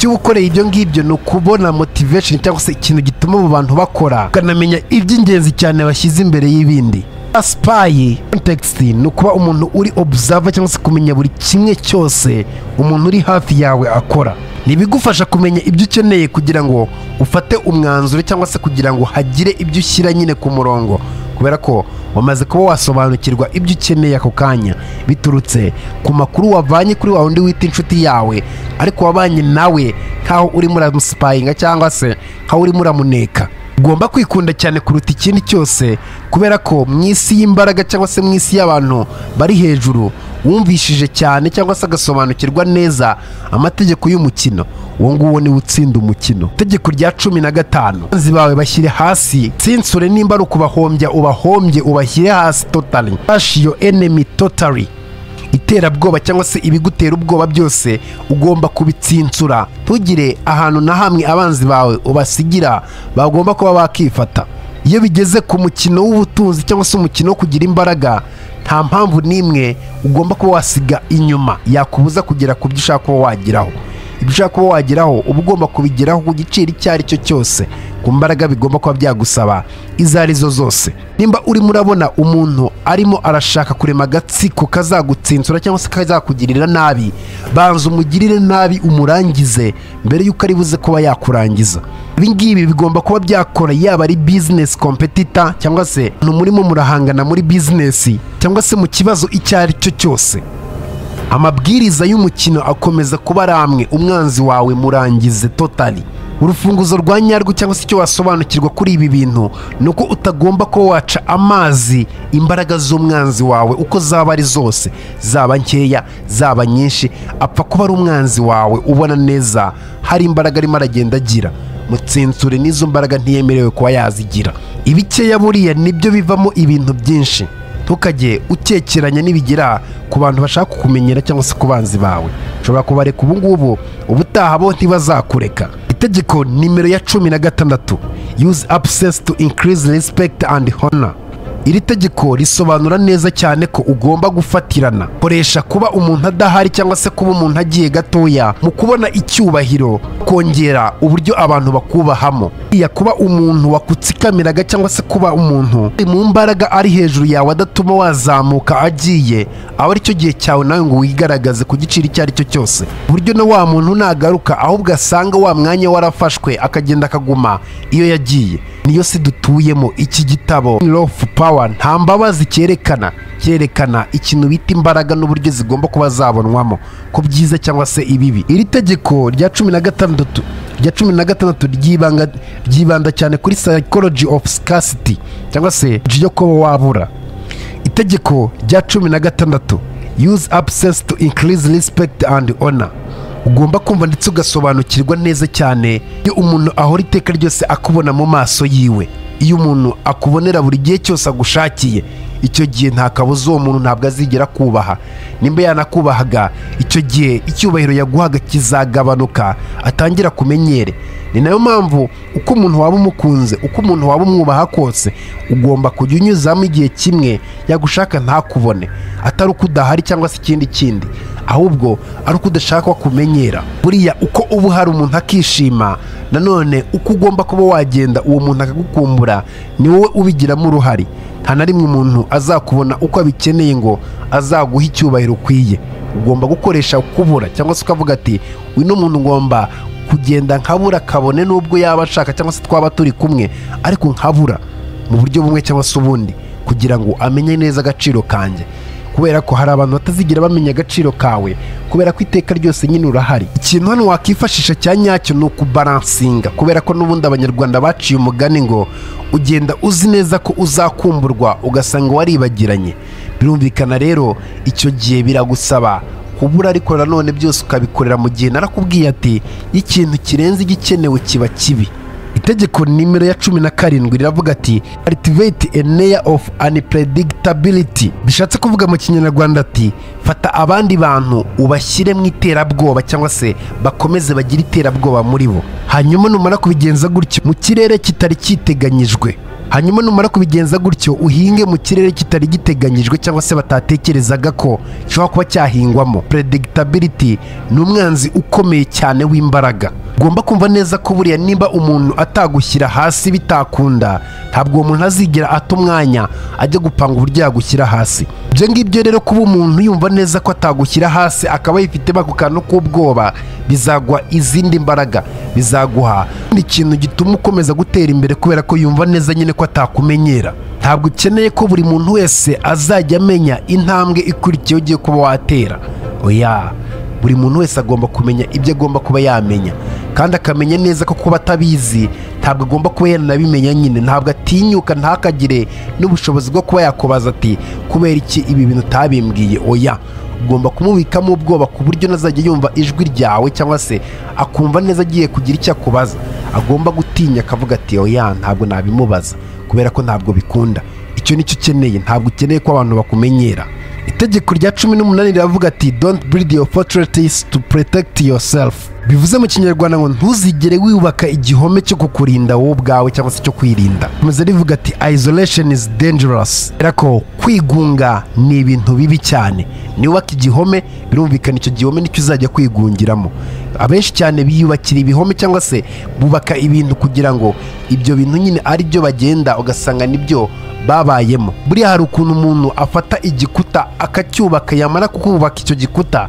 Icyo ukoreye ibyo ngibyo ni ukubona motivation cyangwa se ikintu gituma abo bantu bakora ukanamenya iby'ingenzi cyane bashyize imbere y'ibindi. Sipayi context ni ukuba umuntu uri observer cyangwa se kumenya buri kimwe cyose umuntu uri hafi yawe akora. Ni ibigufasha kumenya ibyo ukeneye kugira ngo ufate umwanzuro cyangwa se kugira ngo hagire ibyo ushyira nyine ku murongo. Kubera ko wamaze kuba wasobanukirwa ibyo ukeneye ako kanya. Biturutse ku makuru wavanye kuri wa wundi wita inshuti yawe ariko wabanye nawe nk'aho urimo uramusipayinga cyangwa se nk'aho urimo uramuneka ugomba kwikunda cyane kuruta ikindi cyose kubera ko mu isi y'imbaraga cyangwa se mu isi y'abantu bari hejuru wumvishije cyane cyangwa se agasobanukirwa neza amategeko y'umukino. Uwo nguwo ni we utsinda umukino. Itegeko rya cumi na gatanu. Abanzi bawe bashyire hasi. Tsinsure nimba ari ukubahombya ubahombye ubashyire hasi totali fashi yo enemy totally. Iterabwoba cyangwa se ibigutera ubwoba byose ugomba kubitsinsura. Ntugire ahantu na hamwe abanzi bawe ubasigira bagomba kuba bakifata. Iyo bigeze ku mukino w'ubutunzi cyangwa se umukino wo kugira imbaraga nta mpamvu n'imwe ugomba kuba wasiga inyuma. Yakubuza kugera ku byo ushaka kuba wageraho ibyo ushaka kuba wageraho uba ugomba kubigeraho ku giciro icyo ari cyo cyose ku mbaraga bigomba kuba byagusaba izo ari zo zose. Nimba urimo urabona umuntu arimo arashaka kurema agatsiko kazagutsinsura cyangwa se kazakugirira nabi banza umugirire nabi umurangize mbere y'uko ari buze kuba yakurangiza. Ibi ngibi bigomba kuba byakora yaba ari bizinesi kompetita cyangwa se umuntu murimo murahangana muri bizinesi cyangwa se mu kibazo icyo ari cyo cyose. Amabwiriza y'umukino akomeza kuba ari amwe. Umwanzi wawe murangize totali urufunguzo rwa nyarwo cyangwa se icyo wasobanukirwa kuri ibi bintu ni uko utagomba kuba waca amazi imbaraga z'umwanzi wawe uko zaba ari zose. Zaba nkeya zaba nyinshi apfa kuba ari umwanzi wawe ubona neza hari imbaraga arimo aragenda agira. Mutsinsure n'izo mbaraga ntiyemerewe kuba yazigira. Ibikeya buriya ni byo bivamo ibintu byinshi. Ntukajye ukekeranya n'ibigera ku bantu bashaka kukumenyera cyangwa se ku banzi bawe. Ushobora kubareka ubu ngubu ubutaha bo ntibazakureka. Itegeko nimero ya cumi na gatandatu. Use absence to increase respect and honor. Iri tegeko risobanura neza cyane ko ugomba gufatirana. Koresha kuba umuntu adahari cyangwa se kuba umuntu agiye gatoya mu kubona icyubahiro kongera uburyo abantu bakubahamo. Iya kuba umuntu wakutsikamiraga cyangwa se kuba umuntu mu mbaraga ari hejuru yawe adatuma wazamuka agiye aba ari cyo gihe cyawe nawe ngo wigaragaze ku giciro icyo ari cyo cyose uburyo na wa muntu nagaruka ahubwo asanga wa mwanya warafashwe akagenda akaguma iyo yagiye. Niyo si dutuyemo iki gitabo. Of power nta mbabazi cyerekana cyerekana ikintu bita imbaraga n'uburyo zigomba kuba zabonwamo ko byiza cyangwa se ibibi. Iri tegeko rya cumi na gatandatu rya cumi na gatandatu ryibanga ryibanda cyane kuri psychology of scarcity cyangwa se yo kuba wabura. Itegeko rya cumi na gatandatu use absence to increase respect and honor. Ugomba kumva ndetse ugasobanukirwa neza cyane iyo umuntu ahora iteka ryose akubona mu maso yiwe. Iyo umuntu akubonera buri gihe cyose agushakiye icyo gihe nta kabuza uwo muntu ntabwo azigera kubaha nimba yanakubahaga icyo gihe icyubahiro yaguhaga kizagabanuka atangira kumenyere. Ni na yo mpamvu uko umuntu waba umukunze uko umuntu waba umwubaha kose ugomba kujya unyuzamo igihe kimwe yagushaka ntakubone. Atari uko udahari cyangwa se ikindi kindi. Ahubwo ari uko udashaka kumenyera. Buriya uko uba uhari umuntu akishima nanone uko ugomba kuba wagenda uwo muntu akagukumbura ni wowe ubigiramo uruhare. Nta na rimwe umuntu azakubona uko abikeneye ngo azaguha icyubahiro ukwiye. Ugomba gukoresha ukubura cyangwa se ukavuga ati uyu ni umuntu ngomba kugenda nkabura kabone n'ubwo yaba ashaka cyangwa se twaba turi kumwe. Ariko nkabura mu buryo bumwe cyangwa se ubundi kugira ngo amenye neza agaciro kanjye. Kubera ko hari abantu batazigira bamenya agaciro kawe kubera ko iteka ryose nyine urahari. Ikintu hano wakifashisha cya nyacyo ni ukubaransinga kubera ko n'ubundi abanyarwanda baciye umugani ngo ugenda uzi neza ko uzakumburwa ugasanga waribagiranye. Birumvikana rero icyo gihe biragusaba. Kubura ariko nanone byose ukabikorera mu gihe narakubwiye ati ikintu kirenze igikenewe kiba kibi. Itegeko nimero ya cumi na karindwi riravuga ati cultivate a layer of unpredictability. Bishatse kuvuga mu kinyarwanda ati fata abandi bantu ubashyire mu iterabwoba cyangwa se bakomeze bagire iterabwoba muri bo. Hanyuma numara kubigenza gutyo mu kirere kitari kiteganyijwe. Hanyuma numara kubigenza gutyo uhinge mu kirere kitari giteganyijwe cyangwa se batatekerezaga ko gishobora kuba cyahingwamo. Predictability ni umwanzi ukomeye cyane w'imbaraga. Ugomba kumva neza ko buriya niba umuntu atagushyira hasi bitakunda ntabwo uwo muntu azigera ata umwanya ajya gupanga uburyo yagushyira hasi. Ibyo ngibyo rero kuba umuntu yumva neza ko atagushyira hasi akaba yifitemo ako kantu k'ubwoba bizaguha izindi mbaraga bizaguha. Ikindi kintu gituma ukomeza gutera imbere kubera ko yumva neza nyine ko atakumenyera. Ntabwo ukeneye ko buri muntu wese azajya amenya intambwe ikurikiye ugiye kuba watera. Oya buri muntu wese agomba kumenya ibyo agomba kuba yamenya. Kandi akamenya neza ko kuba atabizi ntabwo agomba kuba yanabimenya nyine. Ntabwo atinyuka ntakagire n'ubushobozi bwo kuba yakubaza ati kubera iki ibi bintu utabimbwiye? Oya ugomba kumubikamo ubwoba ku buryo nazajya yumva ijwi ryawe cyangwa se akumva neza agiye kugira icyo akubaza. Agomba gutinya akavuga ati oya ntabwo nabimubaza. Kubera ko ntabwo bikunda. Icyo ni cyo ukeneye. Ntabwo ukeneye ko abantu bakumenyera. Itegeko rya cumi n'umunani riravuga ati don't build your fortresses to protect yourself. Bivuze mu kinyarwanda ngo ntuzigere wubaka igihome cyo kukurinda wowe ubwawe cyangwa se cyo kwirinda. Komeza rivuga ati isolation is dangerous. Ko kwigunga ni ibintu bibi cyane. Niwubaka igihome birumvikana icyo gihome ni cyo uzajya kwigungiramo. Abenshi cyane biyubakira ibihome cyangwa se bubaka ibintu kugira ngo ibyo bintu nyine ari byo bagenda ugasanga ni byo babayemo. Buriya hari ukuntu umuntu afata igikuta akacyubaka yamara kukubaka icyo gikuta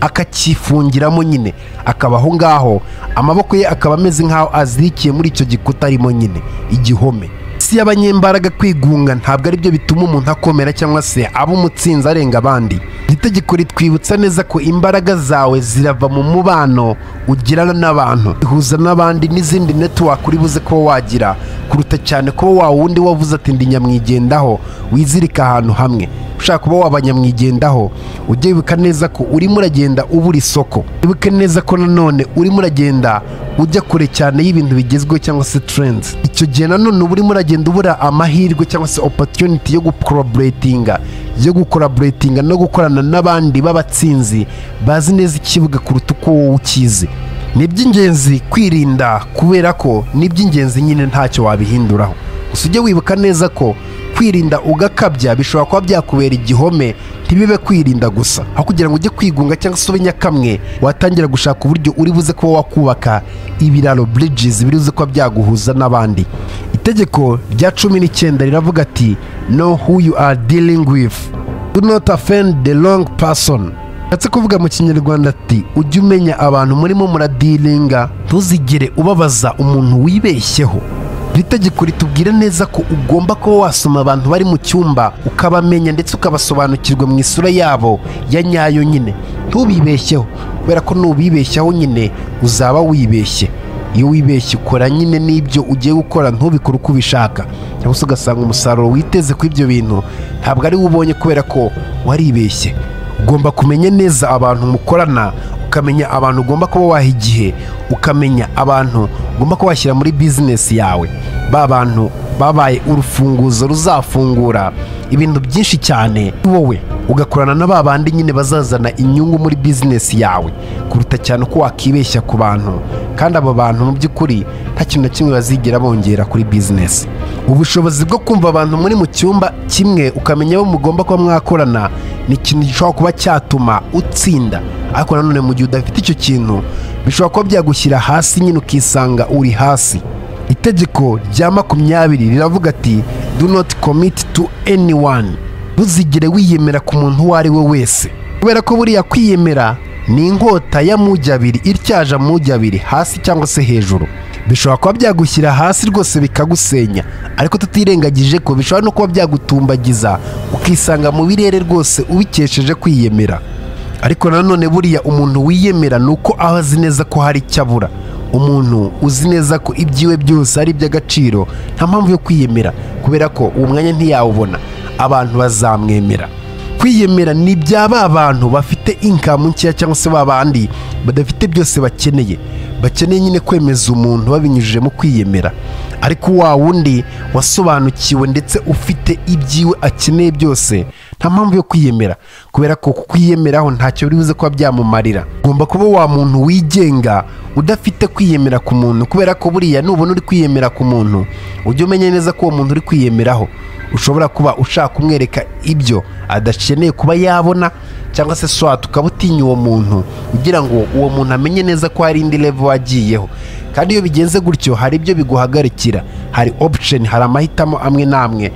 akacyifungiramo nyine. Akaba aho ngaho amaboko ye akaba ameze nk'aho azirikiye muri icyo gikuta arimo nyine. Igihome. Si y'abanyembaraga kwigunga ntabwo ari byo bituma umuntu akomera cyangwa se aba umutsinzi arenga abandi. Iri tegeko ritwibutsa neza ko imbaraga zawe zirava mu mubano ugirana n'abantu. Ihuza n'abandi n'izindi netiwaka uri buze kuba wagira kuruta cyane kuba wa wundi wavuze ati ndi nyamwigendaho. Wizirika ahantu hamwe. Ushaka kuba waba nyamwigendaho ujye wibuka neza ko urimo uragenda ubura isoko. Wibuke neza ko nanone urimo uragenda ujya kure cyane y'ibintu bigezweho cyangwa se trends. Icyo gihe nanone uba urimo uragenda ubura amahirwe cyangwa se opportunity yo gukoroboretinga yo gukoroboretinga no gukorana n'abandi b'abatsinzi bazi neza ikibuga kuruta uko wowe ukizi. Ni iby'ingenzi kwirinda kubera ko ni iby'ingenzi nyine ntacyo wabihinduraho. Gusa ujye wibuka neza ko kwirinda ugakabya bishobora kuba byakubera igihome ntibibe kwirinda gusa. Aho kugira ngo ujye kwigunga cyangwa se ube nyakamwe watangira gushaka uburyo uri buze kuba wakubaka ibiraro bridges biri buze kuba byaguhuza n'abandi. Itegeko rya cumi n'icyenda riravuga ati know who you are dealing with. Do not offend the wrong person. Nshatse kuvuga mu kinyarwanda ati ujye umenya abantu murimo muradiringa ntuzigere ubabaza umuntu wibeshyeho. Iri ritubwira neza ko ugomba kuba wasoma abantu bari mu cyumba ukabamenya ndetse ukabasobanukirwa mu isura yabo ya nyayo nyine. Ntubibeshyeho kubera ko nubibeshyaho nyine uzaba wibeshye. Iyo wibeshye ukora nyine n'ibyo ugiye gukora ntubikore uko ubishaka. Cyangwa se ugasanga umusaruro witeze ku ibyo bintu ntabwo ari wo ubonye kubera ko waribeshye. Ugomba kumenya neza abantu mukorana ukamenya abantu ugomba kuba waha igihe ukamenya abantu ugomba kuba washyira muri bizinesi yawe. Ba bantu babaye urufunguzo ruzafungura ibintu byinshi cyane. Wowe ugakorana na ba bandi nyine bazazana inyungu muri bizinesi yawe kuruta cyane uko wakibeshya ku bantu. Kandi abo bantu mu by'ukuri nta kintu na kimwe bazigera bongera kuri bizinesi ubushobozi bwo kumva abantu muri mu cyumba kimwe ukamenya abo mugomba kuba mwakorana ni ikintu gishobora kuba cyatuma utsinda. Ariko nanone mu gihe udafite icyo kintu bishobora kuba byagushyira hasi nyine ukisanga uri hasi. Itegeko rya makumyabiri riravuga ati do not commit to anyone. Ntuzigere wiyemera ku muntu uwo ari we wese. Kubera ko buriya kwiyemera ni inkota y'amujyi abiri ityaje amujyi abiri hasi cyangwa se hejuru. Bishobora kuba byagushyira hasi rwose bikagusenya. Ariko tutirengagije ko bishobora no kuba byagutumbagiza ukisanga mu birere rwose ubikesheje kwiyemera. Ariko nanone buriya umuntu wiyemera ni uko aba azi neza ko hari icyo abura. Umuntu uzi neza ko ibyiwe byose ari iby'agaciro nta mpamvu yo kwiyemera kubera ko uwo mwanya ntiyawubona. Abantu bazamwemera. Kwiyemera ni bya ba bantu bafite inkamu nkeya cyangwa se ba bandi badafite byose bakeneye. Bakeneye nyine kwemeza umuntu babinyujije mu kwiyemera. Ariko wa wundi wasobanukiwe ndetse ufite ibyiwe akeneye byose nta mpamvu yo kwiyemera kubera ko kwiyemeraho ntacyo biri buze kuba byamumarira. Ugomba kuba wa muntu wigenga udafite kwiyemera ku muntu kubera ko buriya nubona uri kwiyemera ku muntu ujye umenya neza ko uwo muntu uri kwiyemeraho. Ushobora kuba ushaka kumwereka ibyo adakeneye kuba yabona cyangwa se swat ukaba utinya uwo muntu kugira ngo uwo muntu amenye neza ko hari indi level wagiyeho kandi iyo bigenze gutyo hari ibyo biguhagarikira. Hari option hari amahitamo amwe n'amwe.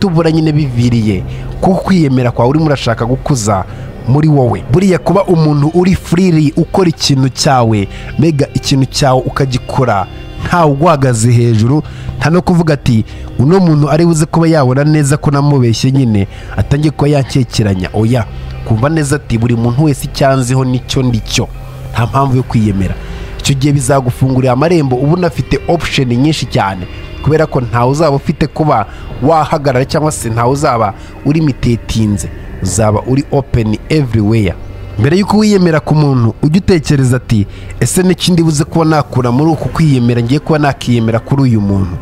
Uhita ubura nyine biviriye kuko kwiyemera kwawe urimo urashaka gukuza muri wowe. Buriya kuba umuntu uri firiri ukora ikintu cyawe mbega ikintu cyawe ukagikora ntawe uguhagaze hejuru. Nta no kuvuga ati uno muntu ari buze kuba yabona neza ko namubeshye nyine atangiye kuba yankekeranya oya kumva neza ati buri muntu wese icyanziho ni cyo ndicyo. Nta mpamvu yo kwiyemera. Icyo gihe bizagufungurira amarembo uba unafite option nyinshi cyane. Kubera ko ntawe uzaba ufite kuba wahagarara cyangwa se ntawe uzaba uri mitetinze uzaba uri open everywhere. Mbere y'uko wiyemera ku muntu ujye utekereza ati ese n'ikindi buze kuba nakura muri uku kwiyemera? Ngiye kuba nakiyemera kuri uyu muntu.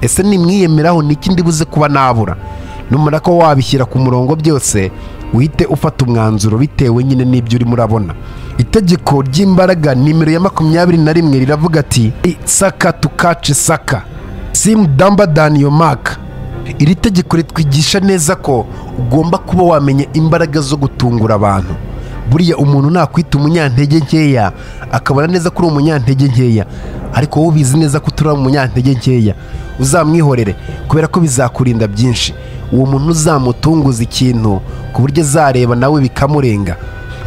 Ese nimwiyemeraho n'ikindi buze kuba nabura? Numara ko wabishyira ku murongo byose uhite ufata umwanzuro bitewe nyine n'ibyo urimo urabona. Itegeko ry'imbaraga nimero ya makumyabiri na rimwe riravuga ati saka tukace saka simu damba dani yo maka iri tegeko ritwigisha neza ko ugomba kuba wamenya imbaraga zo gutungura abantu. Buriya umuntu nakwita umunyantege nkeya akabona neza ko uri umunyantege nkeya. Ariko wowe ubizi neza ko utari umunyantege nkeya. Uzamwihorere kubera ko bizakurinda byinshi. Uwo muntu uzamutunguza ikintu ku buryo azareba nawe bikamurenga.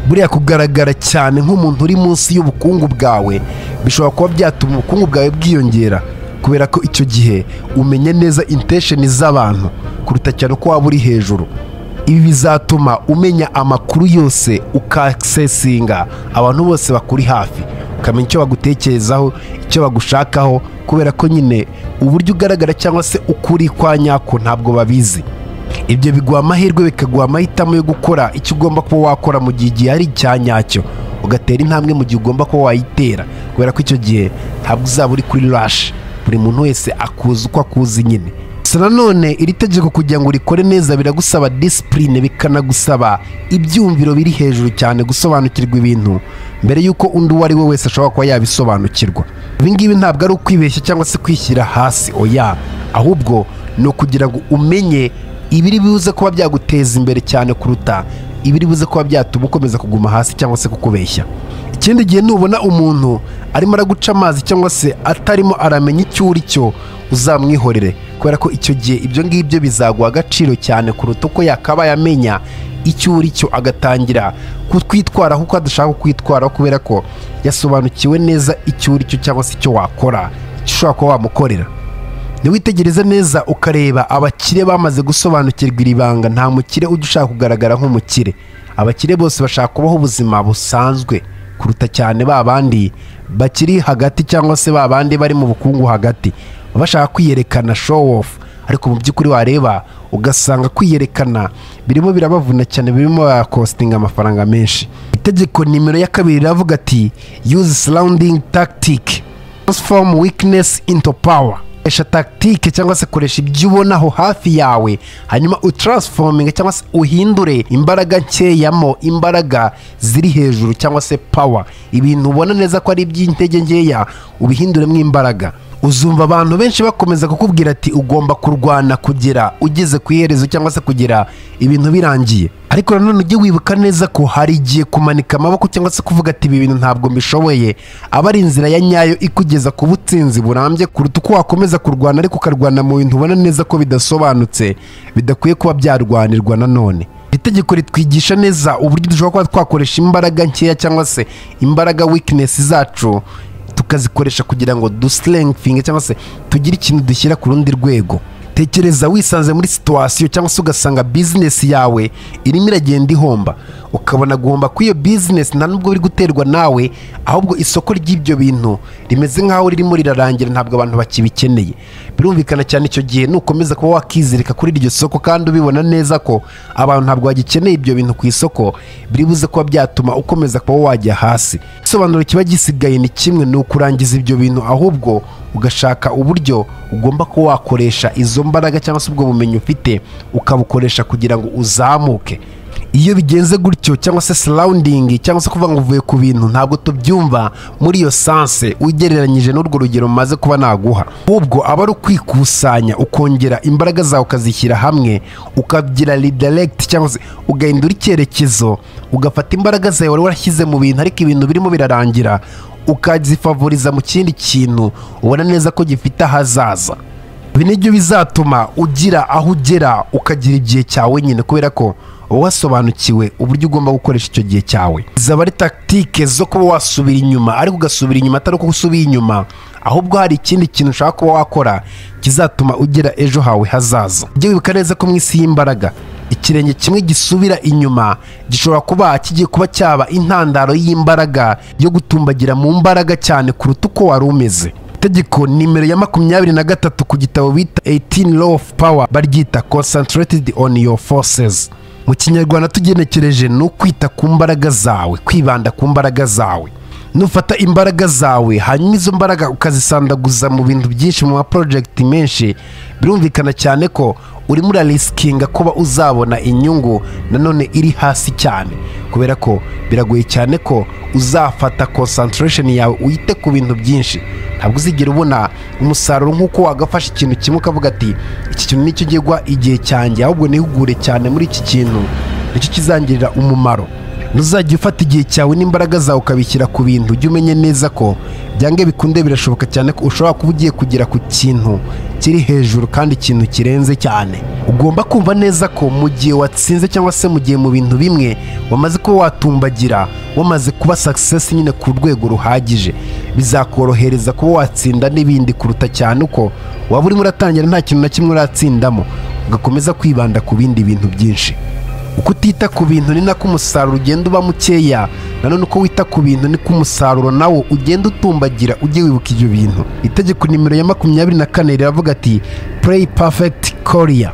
Buriya kugaragara cyane nk'umuntu uri munsi y'ubukungu bwawe bishobora kuba byatuma ubukungu bwawe bwiyongera. Kubera ko icyo gihe umenya neza intesheni z'abantu kuruta cyane uko waba uri hejuru. Ibi bizatuma umenya amakuru yose ukasesinga abantu bose bakuri hafi. Ukamenya icyo bagutekerezaho icyo bagushakaho kubera ko nyine uburyo ugaragara cyangwa se ukuri kwa nyako ntabwo babizi. Ibyo biguha amahirwe bikaguha amahitamo yo gukora icyo ugomba kuba wakora mu gihe igihe ari icya nyacyo. Ugatera intambwe mu gihe ugomba kuba wayitera kubera ko icyo gihe ntabwo uzaba uri kuri rashi buri muntu wese akuzi uko akuzi nyine. Gusa nanone iri tegeko kugira ngo urikore neza biragusaba disipurine bikanagusaba ibyumviro biri hejuru cyane gusobanukirwa ibintu mbere y'uko undi uwo ari we wese ashobora kuba yabisobanukirwa. Ibi ngibi ntabwo ari ukwibeshya cyangwa se kwishyira hasi. Oya ahubwo ni ukugira ngo umenye ibiri buze kuba byaguteza imbere cyane kuruta ibiri buze kuba byatuma ukomeza kuguma hasi cyangwa se kukubeshya. Ikindi gihe nubona umuntu arimo araguca amazi cyangwa se atarimo aramenya icyo uri cyo uzamwihorere. Kubera ko icyo gihe ibyo ngibyo bizaguha agaciro cyane kuruta uko yakabaye amenya icyo uri cyo agatangira kutwitwaraho uko adashaka kukwitwaraho kubera ko yasobanukiwe neza icyo uri cyo cyangwa se icyo wakora icyo ushobora kuba wamukorera. Niwitegereza neza ukareba abakire bamaze gusobanukirwa iri banga nta mukire ujya ushaka kugaragara nk'umukire. Abakire bose bashaka kubaho ubuzima busanzwe. Kuruta cyane ba bandi bakiri hagati cyangwa se ba bandi bari mu bukungu hagati. Bashaka kwiyerekana show off. Ariko mu by'ukuri wareba ugasanga kwiyerekana birimo birabavuna cyane birimo bakositinga amafaranga menshi. Itegeko nimero ya kabiri riravuga ati use surrounding tactic. Transform weakness into power. Koresha tactique cyangwa se koresha ibyo ubona aho hafi yawe. Hanyuma utransforming cyangwa se uhindure imbaraga nkeyamo imbaraga ziri hejuru cyangwa se power. Ibintu ubona neza ko ari iby'intege nkeya ubihinduremo imbaraga. Uzumva abantu benshi bakomeza kukubwira ati ugomba kurwana kugera ugeze ku iherezo cyangwa se kugera ibintu birangiye. Ariko nanone ujye wibuka neza ko hari igihe kumanika amaboko cyangwa se kuvuga ati ibi bintu ntabwo mbishoboye. Aba ari inzira ya nyayo ikugeza ku butsinzi burambye kuruta uko wakomeza kurwana ariko ukarwana mu bintu ubona neza ko bidasobanutse bidakwiye kuba byarwanirwa nanone iri tegeko ritwigisha neza uburyo dushobora kuba twakoresha imbaraga nkeya cyangwa se imbaraga weakness zacu. Tukazikoresha kugira ngo dusilenginge cyangwa se tugire ikintu dushyira ku rundi rwego. Tekereza wisanze muri situwasiyo cyangwa se ugasanga bizinesi yawe irimo iragenda ihomba. Ukabona guhomba kw'iyo bizinesi nta nubwo biri guterwa nawe ahubwo isoko ry'ibyo bintu rimeze nk'aho ririmo rirarangira ntabwo abantu bakibikeneye. Birumvikana cyane icyo gihe nukomeza kuba wakizirika kuri iryo soko kandi ubibona neza ko abantu ntabwo bagikeneye ibyo bintu ku isoko biri buze kuba byatuma ukomeza kuba wajya hasi. Igisobanuro kiba gisigaye ni kimwe ni ukurangiza ibyo bintu ahubwo ugashaka uburyo ugomba kuba wakoresha izo mbaraga cyangwa se ubwo bumenyi ufite ukabukoresha kugira ngo uzamuke. Iyo bigenze gutyo cyangwa se sarawundingi cyangwa se kuvuga ngo uvuye ku bintu ntabwo tubyumva muri iyo sanse ugereranyije n'urwo rugero maze kuba naguha. Ahubwo aba ari ukwikusanya ukongera imbaraga zawe ukazishyira hamwe ukagira ridaregiti cyangwa se ugahindura icyerekezo ugafata imbaraga zawe wari warashyize mu bintu ariko ibintu birimo birarangira. Ukazifavoriza mu kindi kintu ubona neza ko gifite ahazaza. Ibi ni byo bizatuma ugira aho ugera ukagira igihe cyawe nyine kubera ko uba wasobanukiwe uburyo ugomba gukoresha icyo gihe cyawe. Zaba ari tagitike zo kuba wasubira inyuma ariko ugasubira inyuma atari uko usubira inyuma ahubwo hari ikindi kintu ushaka kuba wakora kizatuma ugera ejo hawe hazaza. Ujye wibuka neza ko mu isi y'imbaraga. Ikirenge kimwe gisubira inyuma gishobora kuba kigiye kuba cyaba intandaro y'imbaraga yo gutumbagira mu mbaraga cyane kuruta uko wari umeze. Itegeko nimero ya makumyabiri na gatatu ku gitabo bita 18 law of power baryita concentrated on your forces. Mu kinyarwanda tugenekereje ni ukwita ku mbaraga zawe kwibanda ku mbaraga zawe. Nufata imbaraga zawe hanyuma izo mbaraga ukazisandaguza mu bintu byinshi mu maporojegiti menshi. Birumvikana cyane ko urimo urarisikinga kuba uzabona inyungu nanone iri hasi cyane. Kubera ko biragoye cyane ko uzafata konsantarasheni yawe uyite ku bintu byinshi. Ntabwo uzigera ubona umusaruro nk'uko wagafashe ikintu kimwe ukavuga ati iki kintu ni cyo ugiye guha igihe cyanjye. Ahubwo nihugure cyane muri iki kintu. Nicyo kizangirira umumaro. Ntuzajya ufata igihe cyawe n'imbaraga zawe ukabishyira ku bintu. Ujye umenye neza ko byange bikunde birashoboka cyane ko ushobora kuba ugiye kugera ku kintu kiri hejuru kandi ikintu kirenze cyane. Ugomba kumva neza ko mu gihe watsinze cyangwa se mu gihe mu bintu bimwe wamaze kuba watumbagira wamaze kuba sakisesi nyine ku rwego ruhagije. Bizakorohereza kuba watsinda n'ibindi kuruta cyane uko waba urimo uratangira nta kintu na kimwe uratsindamo. Ugakomeza kwibanda ku bindi bintu byinshi. Uko utita ku bintu ni nako umusaruro ugenda uba mukeya nanone uko wita ku bintu niko umusaruro nawo ugenda utumbagira ujye wibuka ibyo bintu. Itegeko nimero ya makumyabiri na kane riravuga ati play perfect korea.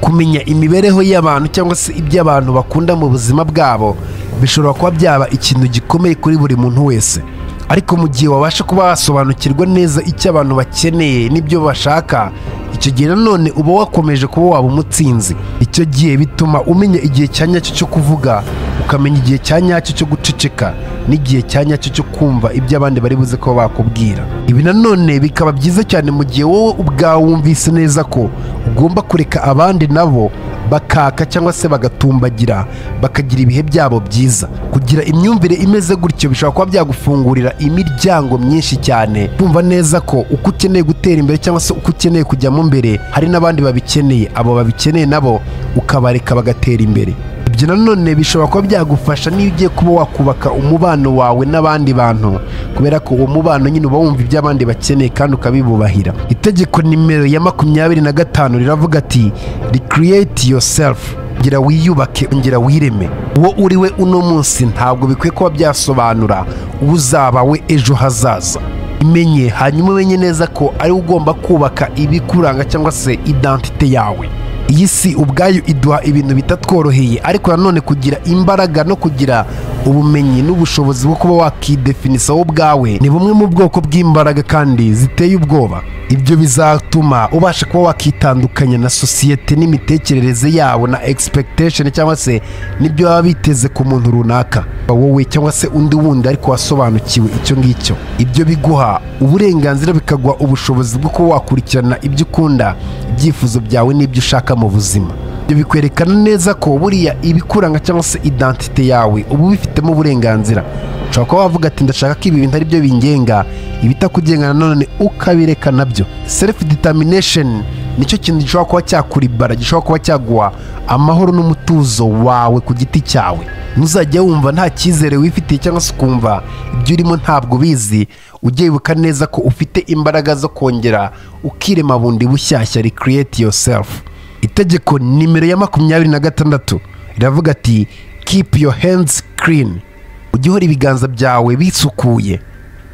Kumenya imibereho y'abantu cyangwa se ibyo abantu bakunda mu buzima bwabo bishobora kuba byaba ikintu gikomeye kuri buri muntu wese. Ariko mu gihe wabasha kuba wasobanukirwa neza icyo abantu bakeneye n'ibyo bashaka icyo gihe nanone uba wakomeje kuba waba umutsinzi. Icyo gihe bituma umenya igihe cya nyacyo cyo kuvuga ukamenya igihe cya nyacyo cyo guceceka n'igihe cya nyacyo cyo kumva ibyo abandi bari buze kuba bakubwira. Ibi nanone bikaba byiza cyane mu gihe wowe ubwawe wumvise neza ko ugomba kureka abandi nabo bakaka cyangwa se bagatumbagira bakagira ibihe byabo byiza. Kugira imyumvire imeze gutyo bishobora kuba byagufungurira imiryango myinshi cyane. Kumva neza ko uko ukeneye gutera imbere cyangwa se uko ukeneye kujyamo mbere hari n'abandi babikeneye. Abo babikeneye nabo ukabareka bagatera imbere. Ibyo nanone bishobora kuba byagufasha niyo ugiye kuba wakubaka umubano wawe n'abandi bantu kubera ko uwo mubano nyine uba wumva ibyo abandi bakeneye kandi ukabibubahira. Itegeko nimero ya makumyabiri na gatanu riravuga ati recreate yourself. Ngira wiyubake ngira wireme. Uwo uri we uno munsi ntabwo bikwiye kuba byasobanura uzaba we ejo hazaza. Imenye hanyuma umenye neza ko ari ugomba kubaka ibikuranga cyangwa se identite yawe. Iyi si ubwayo iduha ibintu bitatworoheye ariko nanone kugira imbaraga no kugira ubumenyi n'ubushobozi bwo kuba wakidefinisa wowe ubwawe ni bumwe mu bwoko bw'imbaraga kandi ziteye ubwoba. Ibyo bizatuma ubasha kuba wakitandukanya na sosiyete n'imitekerereze yabo na expectation cyangwa se n'ibyo baba biteze ku muntu runaka. Wowe cyangwa se undi wundi ariko wasobanukiwe icyo ngicyo. Ibyo biguha uburenganzira bikaguha ubushobozi bwo kuba wakurikirana ibyo ukunda ibyifuzo byawe n'ibyo ushaka mu buzima. Ibyo bikwerekana neza ko buriya ibikuranga cyangwa se identite yawe uba ubifitemo uburenganzira. Ushobora kuba wavuga ati ndashaka ko ibi bintu ari byo bingenga. Ibitakugenga nanone ukabireka na byo. Self determination ni cyo kintu gishobora kuba cyakuribara gishobora kuba cyaguha amahoro n'umutuzo wawe ku giti cyawe. Ntuzajya wumva nta cyizere wifitiye cyangwa se ukumva ibyo urimo ntabwo ubizi. Ujye wibuka neza ko ufite imbaraga zo kongera ukirema bundi bushyashya recreate yourself. Itegeko nimero ya makumyabiri na gatandatu. Riravuga ati keep your hands clean. Ujye uhora ibiganza byawe bisukuye.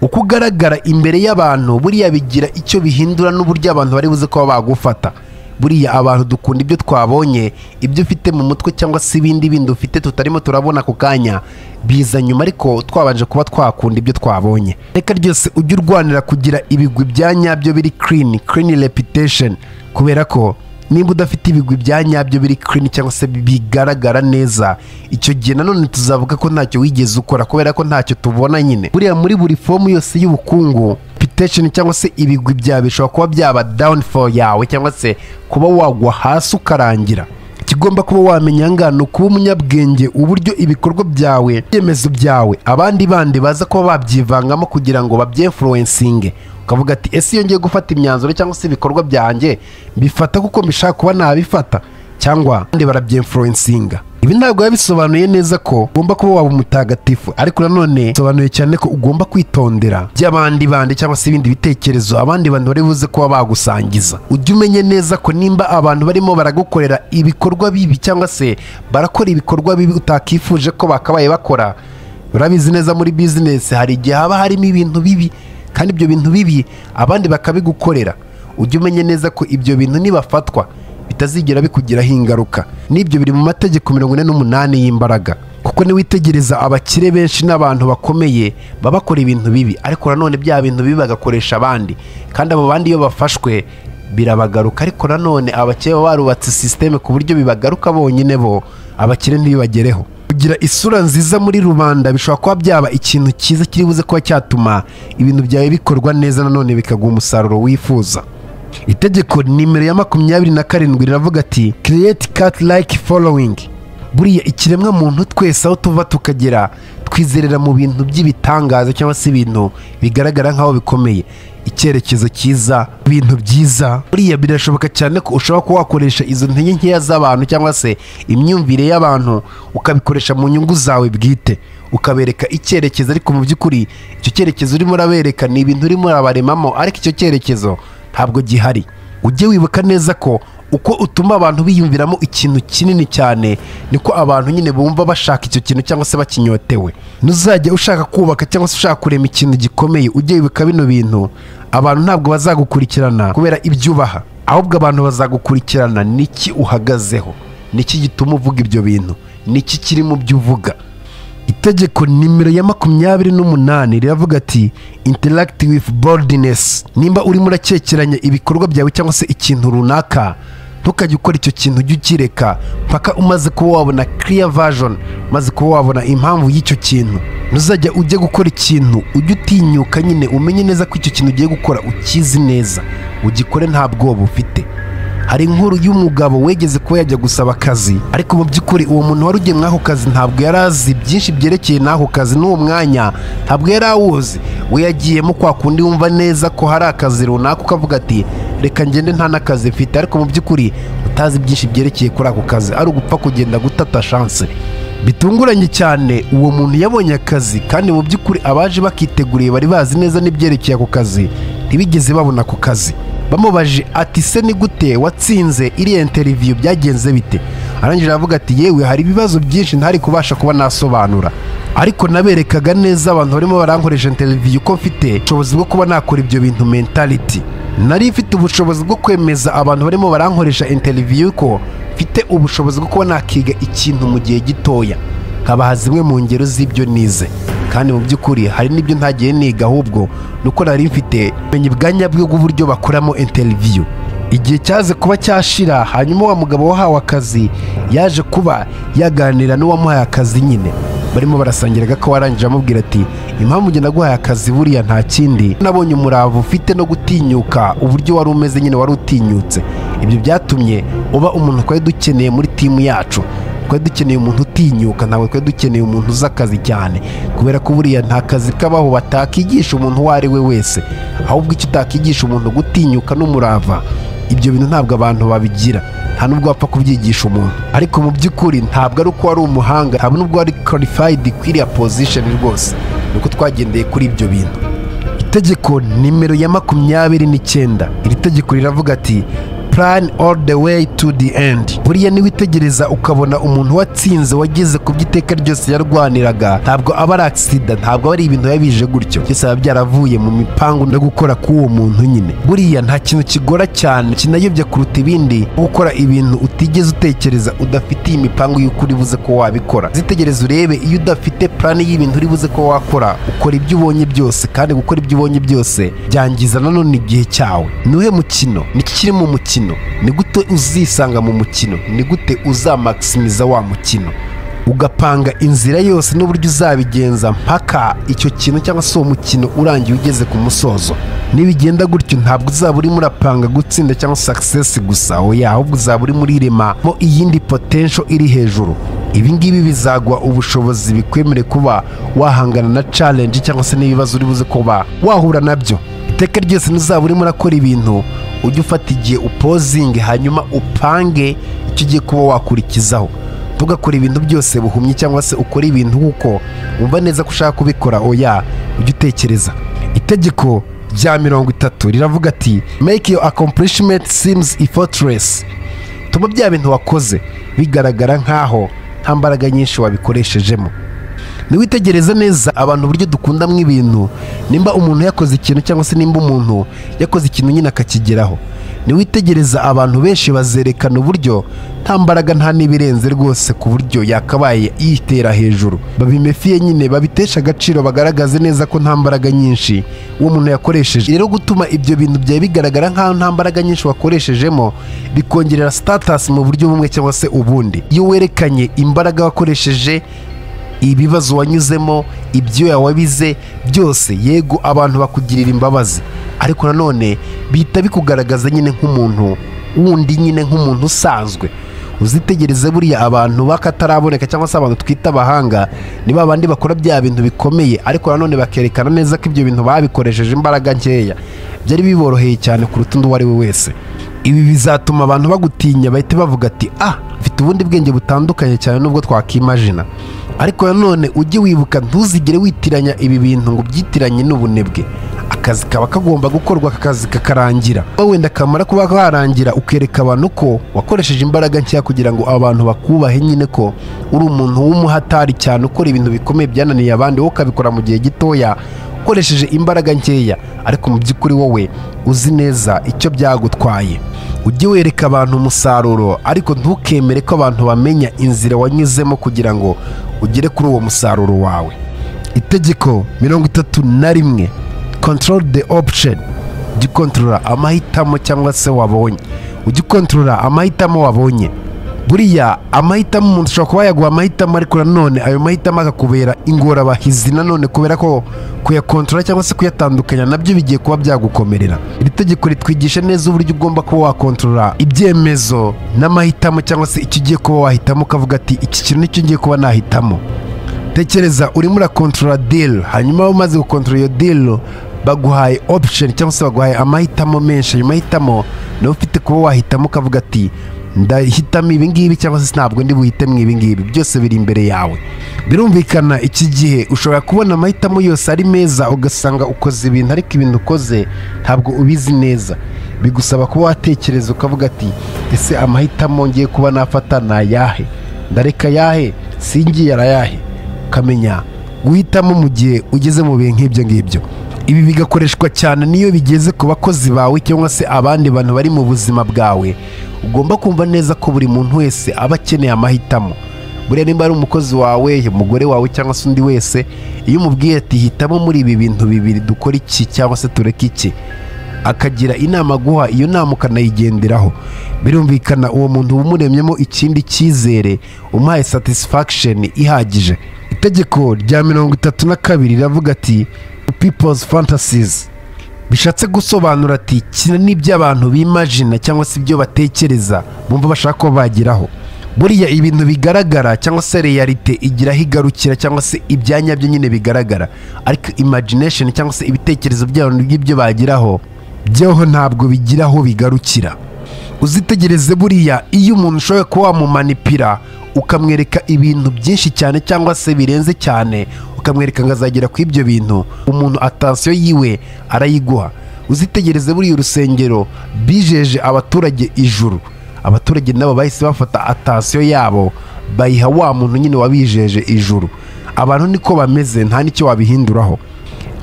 Uko ugaragara imbere y'abantu buriya bigira icyo bihindura n'uburyo abantu bari buze kuba bagufata. Buriya abantu dukunda ibyo twabonye ibyo ufite mu mutwe cyangwa se ibindi bindi ufite tutarimo turabona ako kanya biza nyuma ariko twabanje kuba twakunda ibyo twabonye. Reka ryose ujye urwanira kugira ibigwi bya nyabyo biri clean clean reputation. Kubera ko nimba udafite ibigwi bya nyabyo biri clean cyangwa se bigaragara neza icyo gihe nanone tuzavuga ko ntacyo wigeze ukora kubera ko ntacyo tubona nyine. Buriya muri buri fomu yose y'ubukungu reputation cyangwa se ibigwi byawe bishobora kuba byaba downfall yawe cyangwa se kuba wagwa hasi ukarangira. Ikigomba kuba wamenya ngano kuba umunyabwenge uburyo ibikorwa byawe ibyemezo byawe abandi bandi baza kuba babyivangamo kugira ngo babyinfluencinge ukavuga ati ese iyo ngiye gufata imyanzuro cyangwa se ibikorwa byanjye mbifata kuko mbishaka kuba nabifata? Cyangwa abandi barabyinfluencinga ibi ntabwo biba bisobanuye neza ko ugomba kuba waba umutagatifu ariko nanone bisobanuye cyane ko ugomba kwitondera. By'abandi bandi cyangwa se ibindi bitekerezo abandi bantu bari buze kuba bagusangiza. Ujye umenye neza ko nimba abantu barimo baragukorera ibikorwa bibi cyangwa se barakora ibikorwa bibi utakifuje ko bakabaye bakora urabizi neza muri bizinesi hari igihe haba harimo ibintu bibi kandi ibyo bintu bibi abandi bakabigukorera. Ujye umenye neza ko ibyo bintu nibafatwa. Bitazigera bikugiraho ingaruka. N'ibyo biri mu mategeko mirongo ine n'umunani y'imbaraga. Kuko niwitegereza abakire benshi n'abantu bakomeye baba bakora ibintu bibi. Ariko nanone bya bintu bibi bagakoresha abandi. Kandi abo bandi iyo bafashwe birabagaruka. Ariko nanone abakire baba barubatse sisiteme ku buryo bibagaruka bonyine bo abakire ntibibagereho. Kugira isura nziza muri rubanda bishobora kuba byaba ikintu cyiza kiri buze kuba cyatuma ibintu byawe bikorwa neza nanone bikaguha umusaruro wifuza. Itegeko nimero ya makumyabiri na karindwi riravuga ati create cat like following. Buriya ikiremwa muntu twese aho tuva tukagera twizerera mu bintu by'ibitangaza cyangwa se ibintu bigaragara nk'aho bikomeye. Icyerekezo cyiza ibintu byiza. Buriya birashoboka cyane ko ushobora kuba wakoresha izo ntege nkeya z'abantu cyangwa se imyumvire y'abantu ukabikoresha mu nyungu zawe bwite. Ukabereka icyerekezo ariko mu by'ukuri icyo cyerekezo urimo urabereka ni ibintu urimo urabaremamo ariko icyo cyerekezo ntabwo gihari. Ujye wibuka neza ko uko utuma abantu biyumviramo ikintu kinini cyane niko abantu nyine bumva bashaka icyo kintu cyangwa se bakinyotewe. Ntuzajya ushaka kubaka cyangwa se ushaka kurema ikintu gikomeye ujye wibuka bino bintu abantu ntabwo bazagukurikirana kubera ibyo ubaha ahubwo abantu bazagukurikirana niki uhagazeho? Niki gituma uvuga ibyo bintu? Niki kiri mu byo uvuga? Itegeko nimero ya makumyabiri n'umunani riravuga ati interact with boldness. Nimba urimo urakekeranya ibikorwa byawe cyangwa se ikintu runaka ntukajye ukora icyo kintu ujye ukireka mpaka umaze kuba wabona clear version umaze kuba wabona impamvu y'icyo kintu. Ntuzajya ujya gukora ikintu ujye utinyuka nyine umenye neza ko icyo kintu ugiye gukora ukizi neza. Ugikore nta bwoba ufite. Hari inkuru y'umugabo wegeze kuba yajya gusaba akazi. Ariko mu by'ukuri uwo muntu wari ugiye ako kazi ntabwo yari azi byinshi byerekeye n'ako kazi n'uwo mwanya. Ntabwo yari awuzi. We yagiyemo kwa kundi wumva neza ko hari akazi runaka ukavuga ati reka ngende nta n'akazi mfite. Ariko mu by'ukuri utazi byinshi byerekeye kuri ako kazi. Ari ugupfa kugenda gutata shanse. Bitunguranye cyane uwo muntu yabonye akazi kandi mu by'ukuri abaje bakiteguriye bari bazi neza n'ibyerekeye ako kazi. Ntibigeze babona ako kazi. Bamubaje ati se ni gute watsinze iriya interiviyu byagenze bite? Arangije aravuga ati yewe hari ibibazo byinshi ntari kubasha kuba nasobanura. Ariko naberekaga neza abantu barimo barankoresha interiviyu ko mfite ubushobozi bwo kuba nakora ibyo bintu mentality. Nari mfite ubushobozi bwo kwemeza abantu barimo barankoresha interiviyu ko mfite ubushobozi bwo kuba nakiga ikintu mu gihe gitoya. Nkabaha zimwe mu ngero z'ibyo nize. Kandi mu by'ukuri hari n'ibyo ntagiye niga ahubwo nuko nari mfite ubumenyi bwa nyabwo bw'uburyo bakoramo interiviyu igihe cyaze kuba cyashira hanyuma wa mugabo wahawe akazi yaje kuba yaganira n'uwamuhaye akazi nyine. Barimo barasangira ko warangije amubwira ati impamvu njye naguhaye akazi buriya nta kindi. Nabonye umurava ufite no gutinyuka uburyo wari umeze nyine wari utinyutse. Ibyo byatumye uba umuntu twari dukeneye muri timu yacu. Twari dukeneye umuntu utinyuka ntabwo twari dukeneye umuntu uzi akazi cyane. Kubera ko buriya nta kazi kabaho batakigisha umuntu uwo ari we wese. Ahubwo icyo utakigisha umuntu gutinyuka n'umurava ibyo bintu ntabwo abantu babigira. Nta nubwo wapfa kubyigisha umuntu. Ariko mu by'ukuri ntabwo ari uko wari umuhanga ntabwo nubwo wari qualified kuri iriya position rwose. Ni uko twagendeye kuri ibyo bintu. Itegeko nimero ya makumyabiri n'icyenda. Iri tegeko riravuga ati plan all the way to the end. Buriya niwitegereza ukabona umuntu watsinze wageze ku by'iteka ryose yarwaniraga ntabwo aba ari agisida ntabwo ari ibintu yabije gutyo. Byose biba byaravuye mu mipangu no gukora k'uwo muntu nyine. Buriya nta kintu kigora cyane kinayobya kuruta ibindi gukora ibintu utigeze utekereza udafitiye imipangu y'uko uri buze ko wabikora. Zitegereza urebe iyo udafite plan y'ibintu uri buze ko wakora ukora ibyo ubonye byose kandi gukora ibyo ubonye byose byangiza nanone igihe cyawe. Nuhe mukino? Niki kiri mu mukino? Ni gute uzisanga mu mukino? Ni gute uzamakisimiza wa mukino? Ugapanga inzira yose n'uburyo uzabigenza mpaka icyo kintu cyangwa se uwo mukino urangiye ugeze ku musozo. Nibigenda gutyo ntabwo uzaba urimo urapanga gutsinda cyangwa sakisesi gusa. Oya ahubwo uzaba urimo uriremamo iyindi potensho iri hejuru. Ibi ngibi bizagwa ubushobozi bikwemere kuba wahangana na challenge cyangwa se n'ibibazo uri buze kuba wahura na byo. Iteka ryose ntuzaba urimo urakora ibintu ujye ufata igihe upozinge hanyuma upange icyo ugiye kuba wakurikizaho. Ntugakore ibintu byose buhumye cyangwa se ukore ibintu kuko wumva neza ko ushaka kubikora. Oya ujye utekereza. Itegeko rya mirongo itatu riravuga ati make your accomplishment seems effortless. Tuma bya bintu wakoze bigaragara nk'aho nta mbaraga nyinshi wabikoreshejemo niwitegereza neza abantu uburyo dukundamo ibintu. Nimba umuntu yakoze ikintu cyangwa se nimba umuntu yakoze ikintu nyine akakigeraho. Niwitegereza abantu benshi bazerekana uburyo nta mbaraga nta n'ibirenze rwose ku buryo yakabaye yitera hejuru. Babimefiye nyine babitesha agaciro bagaragaze neza ko nta mbaraga nyinshi uwo muntu yakoresheje. Rero gutuma ibyo bintu byawe bigaragara nk'aho nta mbaraga nyinshi wakoreshejemo bikongerera sitatasi mu buryo bumwe cyangwa se ubundi. Iyo werekanye imbaraga wakoresheje ibibazo wanyuzemo ibyo wabize byose yego abantu bakugirira imbabazi. Ariko nanone bihita bikugaragaza nyine nk'umuntu wundi nyine nk'umuntu usanzwe. Uzitegereze buriya abantu bakataraboneka cyangwa se abantu twita abahanga ni ba bandi bakora bya bintu bikomeye. Ariko nanone bakerekana neza ko ibyo bintu babikoresheje imbaraga nkeya. Byari biboroheye cyane kuruta undi uwo ari we wese. Ibi bizatuma abantu bagutinya bahita bavuga ati ah mfite ubundi bwenge butandukanye cyane n'ubwo twakimajina. Ariko nanone ujye wibuka ntuzigere witiranya ibi bintu ngo ubyitiranye n'ubunebwe. Akazi kaba kagomba gukorwa aka kazi kakarangira. Wenda kamara kuba karangira ukereka abantu ko wakoresheje imbaraga nkeya kugira ngo abantu bakubahe nyine ko uri umuntu w'umuhatari cyane ukora ibintu bikomeye byananiye abandi wowe ukabikora mu gihe gitoya ukoresheje imbaraga nkeya. Ariko mu by'ukuri wowe uzi neza icyo byagutwaye. Ujye wereka abantu umusaruro ariko ntukemere ko abantu bamenya inzira wanyuzemo kugira ngo ugere kuri uwo musaruro wawe. Itegeko mirongo itatu na rimwe control the option. Ujye ukontorora amahitamo cyangwa se wabonye. Ujye ukontorora amahitamo wabonye. Buriya amahitamo umuntu ushobora kuba yaguha amahitamo ariko nanone ayo mahitamo akakubera ingorabahizi nanone kubera ko kuyakontorora cyangwa se kuyatandukanya na byo bigiye kuba byagukomerera. Iri tegeko ritwigisha neza uburyo ugomba kuba wakontorora ibyemezo n'amahitamo cyangwa se icyo ugiye kuba wahitamo ukavuga ati iki kintu ni cyo ngiye kuba nahitamo. Tekereza urimo urakontorora diri hanyuma umaze gukontorora iyo diri baguhaye option cyangwa se baguhaye amahitamo menshi. Ayo mahitamo nawe ufite kuba wahitamo ukavuga ati ndahitamo ibi ngibi cyangwa se ntabwo ndi buhitemo ibi ngibi byose biri imbere yawe. Birumvikana iki gihe ushobora kubona amahitamo yose ari meza ugasanga ukoze ibintu ariko ibintu ukoze ntabwo ubizi neza. Bigusaba kuba watekereza ukavuga ati ese amahitamo ngiye kuba nafata ni ayahe? Ndareka ayahe? Singiye arayahe. Ukamenya guhitamo mu gihe ugeze mu bihe nk'ibyo ngibyo. Ibi bigakoreshwa cyane niyo bigeze ku bakozi bawe cyangwa se abandi bantu bari mu buzima bwawe. Ugomba kumva neza ko buri muntu wese aba akeneye amahitamo. Buriya nimba ari umukozi wawe umugore wawe cyangwa se undi wese iyo umubwiye ati hitamo muri ibi bintu bibiri dukora iki cyangwa se tureke iki? Akagira inama aguha iyo nama ukanayigenderaho. Birumvikana uwo muntu umuremyemo ikindi cyizere umuhaye satisfaction ihagije. Itegeko rya mirongo itatu na kabiri riravuga ati people's fantasies. Bishatse gusobanura ati kina n'ibyo abantu bimajina cyangwa se ibyo batekereza bumva bashaka ko bageraho. Buriya ibintu bigaragara cyangwa se realite igira aho igarukira cyangwa se ibyanya byo nyine bigaragara. Ariko imagination cyangwa se ibitekerezo by'abantu by'ibyo bageraho byoho ntabwo bigira aho bigarukira. Uzitegereze buriya iyo umuntu ushobora kuba wamumanipira ukamwereka ibintu byinshi cyane cyangwa se birenze cyane ukamwereka ngo azagera ku ibyo bintu umuntu atansiyo yiwe arayiguha. Uzitegereze buriya urusengero bijeje abaturage ijuru. Abaturage nabo bahise bafata atansiyo yabo bayiha wa muntu nyine wabijeje ijuru. Abantu niko bameze nta n'icyo wabihinduraho.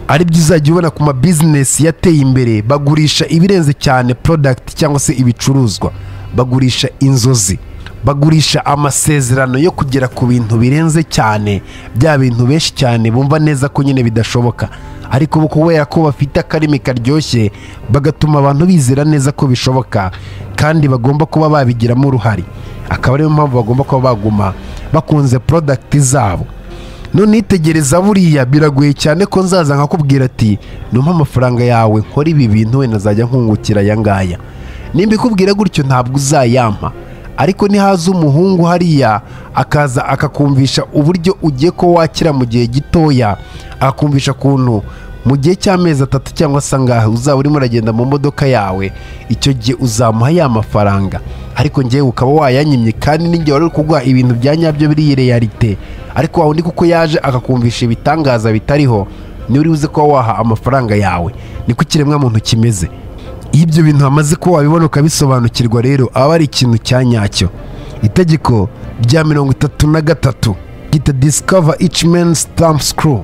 Ari byo uzajya ubona ku mabizinesi yateye imbere bagurisha ibirenze cyane porodagiti cyangwa se ibicuruzwa. Bagurisha inzozi. Bagurisha amasezerano yo kugera ku bintu birenze cyane bya bintu benshi cyane bumva neza ko nyine bidashoboka. Ariko kubera ko bafite akarimi karyoshye bagatuma abantu bizera neza ko bishoboka kandi bagomba kuba babigiramo uruhare. Akaba ariyo mpamvu bagomba kuba baguma bakunze porodagiti zabo. None itegereza buriya biragoye cyane ko nzaza nkakubwira ati numpa amafaranga yawe nkora ibi bintu wenda nzajya nkungukira aya ngaya. Nimba ikubwira gutyo ntabwo uzayampa. Ariko nihaza umuhungu hariya akaza akakumvisha uburyo ugiye ko wakira mu gihe gitoya. Akakumvisha ukuntu mu gihe cy'amezi atatu cyangwa se angahe uzaba urimo uragenda mu modoka yawe icyo gihe uzamuha ya mafaranga. Ariko ngewe ukaba wayanyimye kandi n'igihe wari uri kuguha ibintu bya nyabyo biri realite ariko wawe undi kuko yaje akakumvisha ibitangaza bitariho ni we uri buze kuba waha amafaranga yawe. Niko ikiremwamuntu kimeze. Ibyo bintu hamaze kuba wabibona ukabisobanukirwa rero aba ari ikintu cya nyacyo. Itegeko rya mirongo itatu na gatatu gita disikava ici meni sitampu sikuru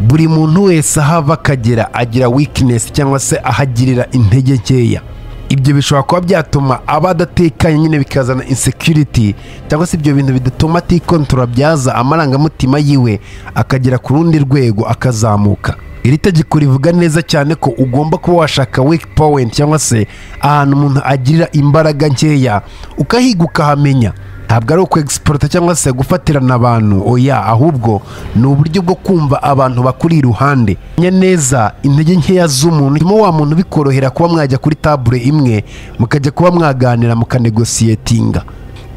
buri muntu wese aho ava akagera agira wikinesi cyangwa se ahagirira intege nkeya. Ibyo bishobora kuba byatuma aba adatekanye nyine bikazana insekiriti cyangwa se ibyo bintu bidatuma atikontora byaza amarangamutima yiwe akagera ku rundi rwego akazamuka. Iri tegeko rivuga neza cyane ko ugomba kuba washaka wiki powenti cyangwa se ahantu umuntu agirira imbaraga nkeya ukahiga ukahamenya ntabwo ari uku egisiporota cyangwa se gufatirana abantu. Oya ahubwo ni uburyo bwo kumva abantu bakuri iruhande. Menya neza intege nkeya z'umuntu irimo wa muntu bikorohera kuba mwajya kuri tabure imwe mukajya kuba mwaganira mukanegosiyetinga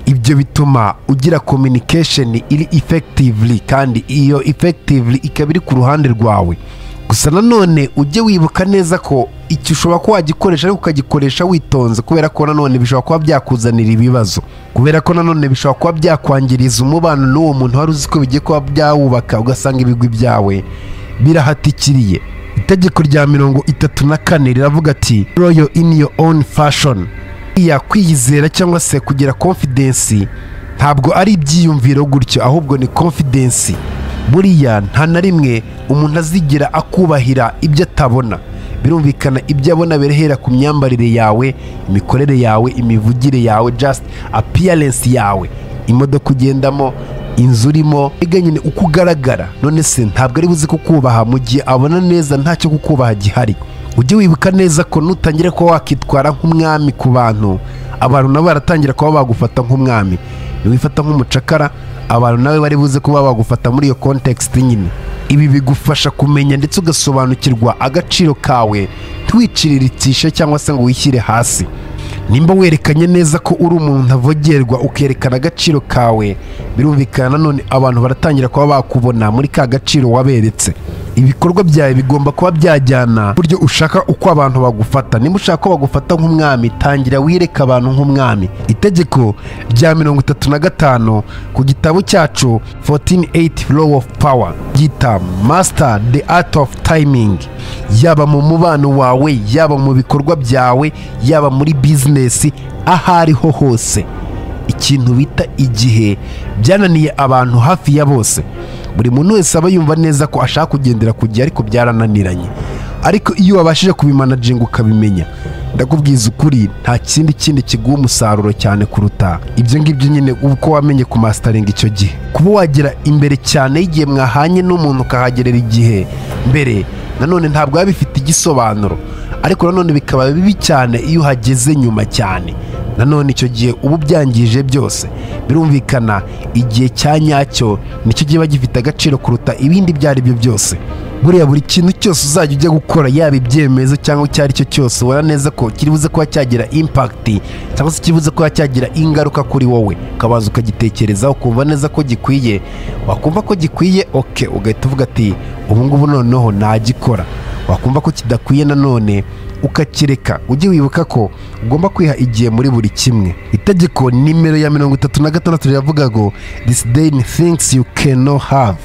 ibyo bituma ugira kominikesheni iri efekitivili kandi iyo efekitivili ikaba iri ku ruhande rwawe. Gusa nanone ujye wibuka neza ko icyo ushobora kuba wagikoresha ariko ukagikoresha witonze kubera ko nanone bishobora kuba byakuzanira ibibazo. Kubera ko nanone bishobora kuba byakwangiriza umubano n'uwo muntu wari uzi ko bigiye kuba byawubaka ugasanga ibigwi byawe birahatikiriye. Itegeko rya mirongo itatu na kane riravuga ati royo ini yo oni fashoni iya kwiyizera cyangwa se kugira konfidensi ntabwo ari ibyiyumviro gutyo ahubwo ni konfidensi buriya nta na rimwe umuntu azigera akubahira ibyo atabona. Birumvikana ibyo abona birahera ku myambarire yawe imikorere yawe imivugire yawe just appearance yawe. Imodoka ugendamo inzu urimo mbega nyine uko ugaragara. None se ntabwo ari buze kukubaha mu gihe abona neza ntacyo kukubaha gihari. Ujye wibuka neza ko nutangira kuba wakitwara nk'umwami ku bantu abantu nabo baratangira kuba bagufata nk'umwami. Niwifata nk'umucakara abantu nawe bari buze kuba bagufata muri iyo kontekisiti nyine. Ibi bigufasha kumenya ndetse ugasobanukirwa agaciro kawe ntiwiciriritishe cyangwa se ngo wishyire hasi. Nimba werekanye neza ko uri umuntu ntavogerwa ukerekana agaciro kawe birumvikana nanone abantu baratangira kuba bakubona muri ka gaciro waberetse. Ibikorwa byawe bigomba kuba byajyana buryo ushaka uko abantu bagufata. Niba ushaka ko bagufata nk'umwami tangira wireka abantu nk'umwami. Itegeko rya mirongo itatu na gatanu ku gitabo cyacu 1480 law of power ryita master the art of timing. Yaba mu mubano wawe yaba mu bikorwa byawe yaba muri bizinesi aho ariho hose. Ikintu bita igihe byananiye abantu hafi ya bose. Buri muntu wese aba yumva neza ko ashaka kugendera ku gihe ariko byarananiranye. Ariko iyo wabashije kubimanaginga ukabimenya. Ndakubwiza ukuri nta kindi kindi kiguha umusaruro cyane kuruta ibyo ngibyo nyine uko wamenye ku masitaringa icyo gihe. Kuba wagera imbere cyane y'igihe mwahanye n'umuntu ukahagerera igihe mbere nanone ntabwo biba bifite igisobanuro. Ariko nanone bikaba bibi cyane iyo uhageze nyuma cyane. Nanone icyo gihe uba ubyangije byose birumvikana igihe cya nyacyo ni cyo kiba gifite agaciro kuruta ibindi ibyo ari byo byose. Buriya buri kintu cyose uzajya ujya gukora yaba ibyemezo cyangwa icyo ari cyo cyose ubona neza ko kiri buze kuba cyagira impakiti cyangwa se kiri buze kuba cyagira ingaruka kuri wowe. Ukabanza ukagitekerezaho ukumva neza ko gikwiye. Wakumva ko gikwiye? Oke ugahita uvuga ati ubu ngubu noneho nagikora. Wakumva ko kidakwiye nanone ukakireka. Ujye wibuka ko ugomba kwiha igihe muri buri kimwe. Itegeko nimero ya mirongo itatu na gatandatu riravuga ngo this day things you cannot have.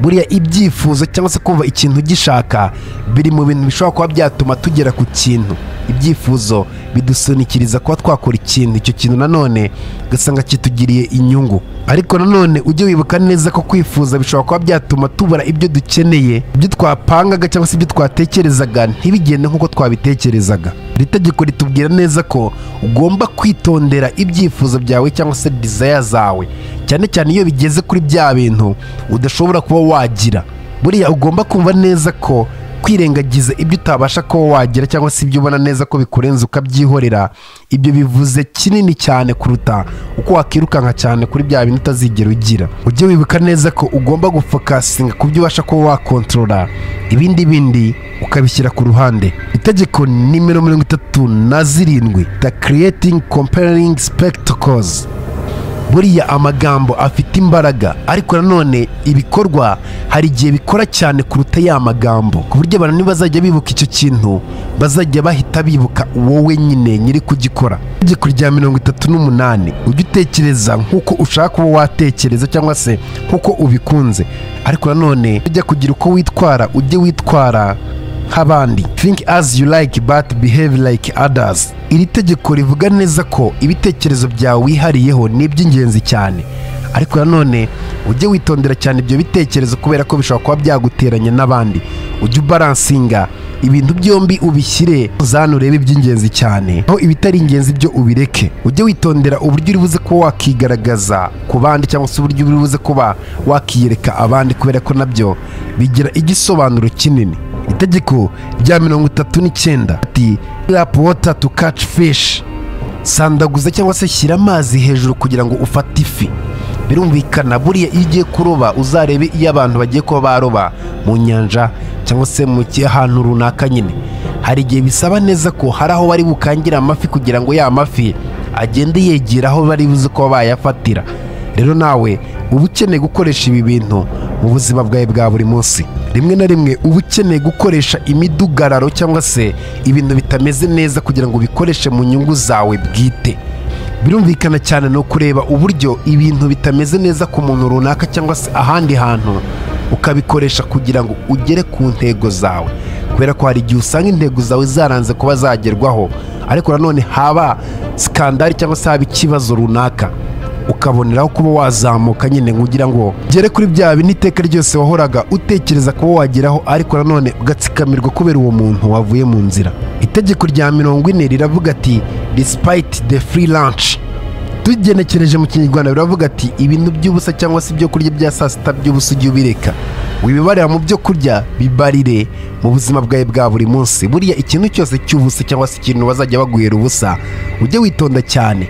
Buriya ibyifuzo cyangwa se kumva ikintu ugishaka biri mu bintu bishobora kuba byatuma tugera ku kintu. Ibyifuzo bidusunikiriza kuba twakora ikintu icyo kintu nanone ugasanga kitugiriye inyungu. Ariko nanone ujye wibuka neza ko kwifuza bishobora kuba byatuma tubura ibyo dukeneye ibyo twapangaga cyangwa se ibyo twatekerezaga ntibigende nk'uko twabitekerezaga. Iri tegeko ritubwira neza ko ugomba kwitondera ibyifuzo byawe cyangwa se dizaya zawe. Cyane cyane iyo bigeze kuri bya bintu udashobora kuba wagira. Buriya ugomba kumva neza ko kwirengagiza ibyo utabasha kuba wagira cyangwa se ibyo ubona neza ko bikurenze ukabyihorera ibyo bivuze kinini cyane kuruta uko wakirukanka cyane kuri bya bintu utazigera ugira. Ujye wibuka neza ko ugomba gufokasinga ku byo ubasha kuba wakontorora ibindi bindi ukabishyira ku ruhande. Itegeko nimero mirongo itatu na zirindwi the creating comparing spectacles. Buriya amagambo afite imbaraga ariko nanone ibikorwa hari igihe bikora cyane kuruta ya magambo. Ku buryo abantu nibazajya bibuka icyo kintu bazajya bahita bibuka wowe nyine nyiri kugikora. Itegeko rya mirongo itatu n'umunani ujye utekereza nk'uko ushaka kuba watekereza cyangwa se nk'uko ubikunze. Ariko nanone ujya kugira uko witwara ujye witwara nk'abandi. Think as you like but behave like others. Iri tegeko rivuga neza ko ibitekerezo byawe wihariyeho ni iby'ingenzi cyane. Ariko nanone ujye witondera cyane ibyo bitekerezo kubera ko bishobora kuba byaguteranya n'abandi. Ujye ubaransinga ibintu byombi ubishyire uzane urebe iby'ingenzi cyane. Aho ibitari ingenzi byo ubireke. Ujye witondera uburyo uri buze kuba wakigaragaza ku bandi cyangwa se uburyo uri buze kuba wakiyereka abandi kubera ko na byo bigira igisobanuro kinini. Itegeko rya mirongo itatu n'icyenda. Ati rapu wota tu kaci fishi sandaguza cyangwa se shyira amazi hejuru kugira ngo ufate ifi. Birumvikana buriya iyo ugiye kuroba uzarebe iyo abantu bagiye kuba baroba mu nyanja cyangwa se mu ahantu runaka nyine. Hari igihe bisaba neza ko hari aho bari bukangire amafi kugira ngo ya mafi agende yegera aho bari buze kuba bayafatira. Rero nawe uba ukeneye gukoresha ibi bintu mu buzima bwawe bwa buri munsi. Rimwe na rimwe uba ukeneye gukoresha imidugararo cyangwa se ibintu bitameze neza kugira ngo ubikoreshe mu nyungu zawe bwite. Birumvikana cyane ni ukureba uburyo ibintu bitameze neza ku muntu runaka cyangwa se ahandi hantu ukabikoresha kugira ngo ugere ku ntego zawe. Kubera ko hari igihe usanga intego zawe zaranze kuba zagerwaho ariko nanone haba sikandari cyangwa se haba ikibazo runaka. Ukaboneraho kuba wazamuka nyine kugira ngo ugere kuri bya bintu iteka ryose wahoraga utekereza kuba wageraho ariko nanone ugatsikamirwa kubera uwo muntu wavuye mu nzira. Itegeko rya mirongo ine riravuga ati despite the free lunch. Tugenekereje mu kinyarwanda biravuga ati ibintu by'ubusa cyangwa se ibyo kurya bya saa sita by'ubusa ujye ubireka. Wibibarira mu byo kurya bibarire mu buzima bwawe bwa buri munsi. Buriya ikintu cyose cy'ubusa cyangwa se ikintu bazajya baguhera ubusa ujye witonda cyane.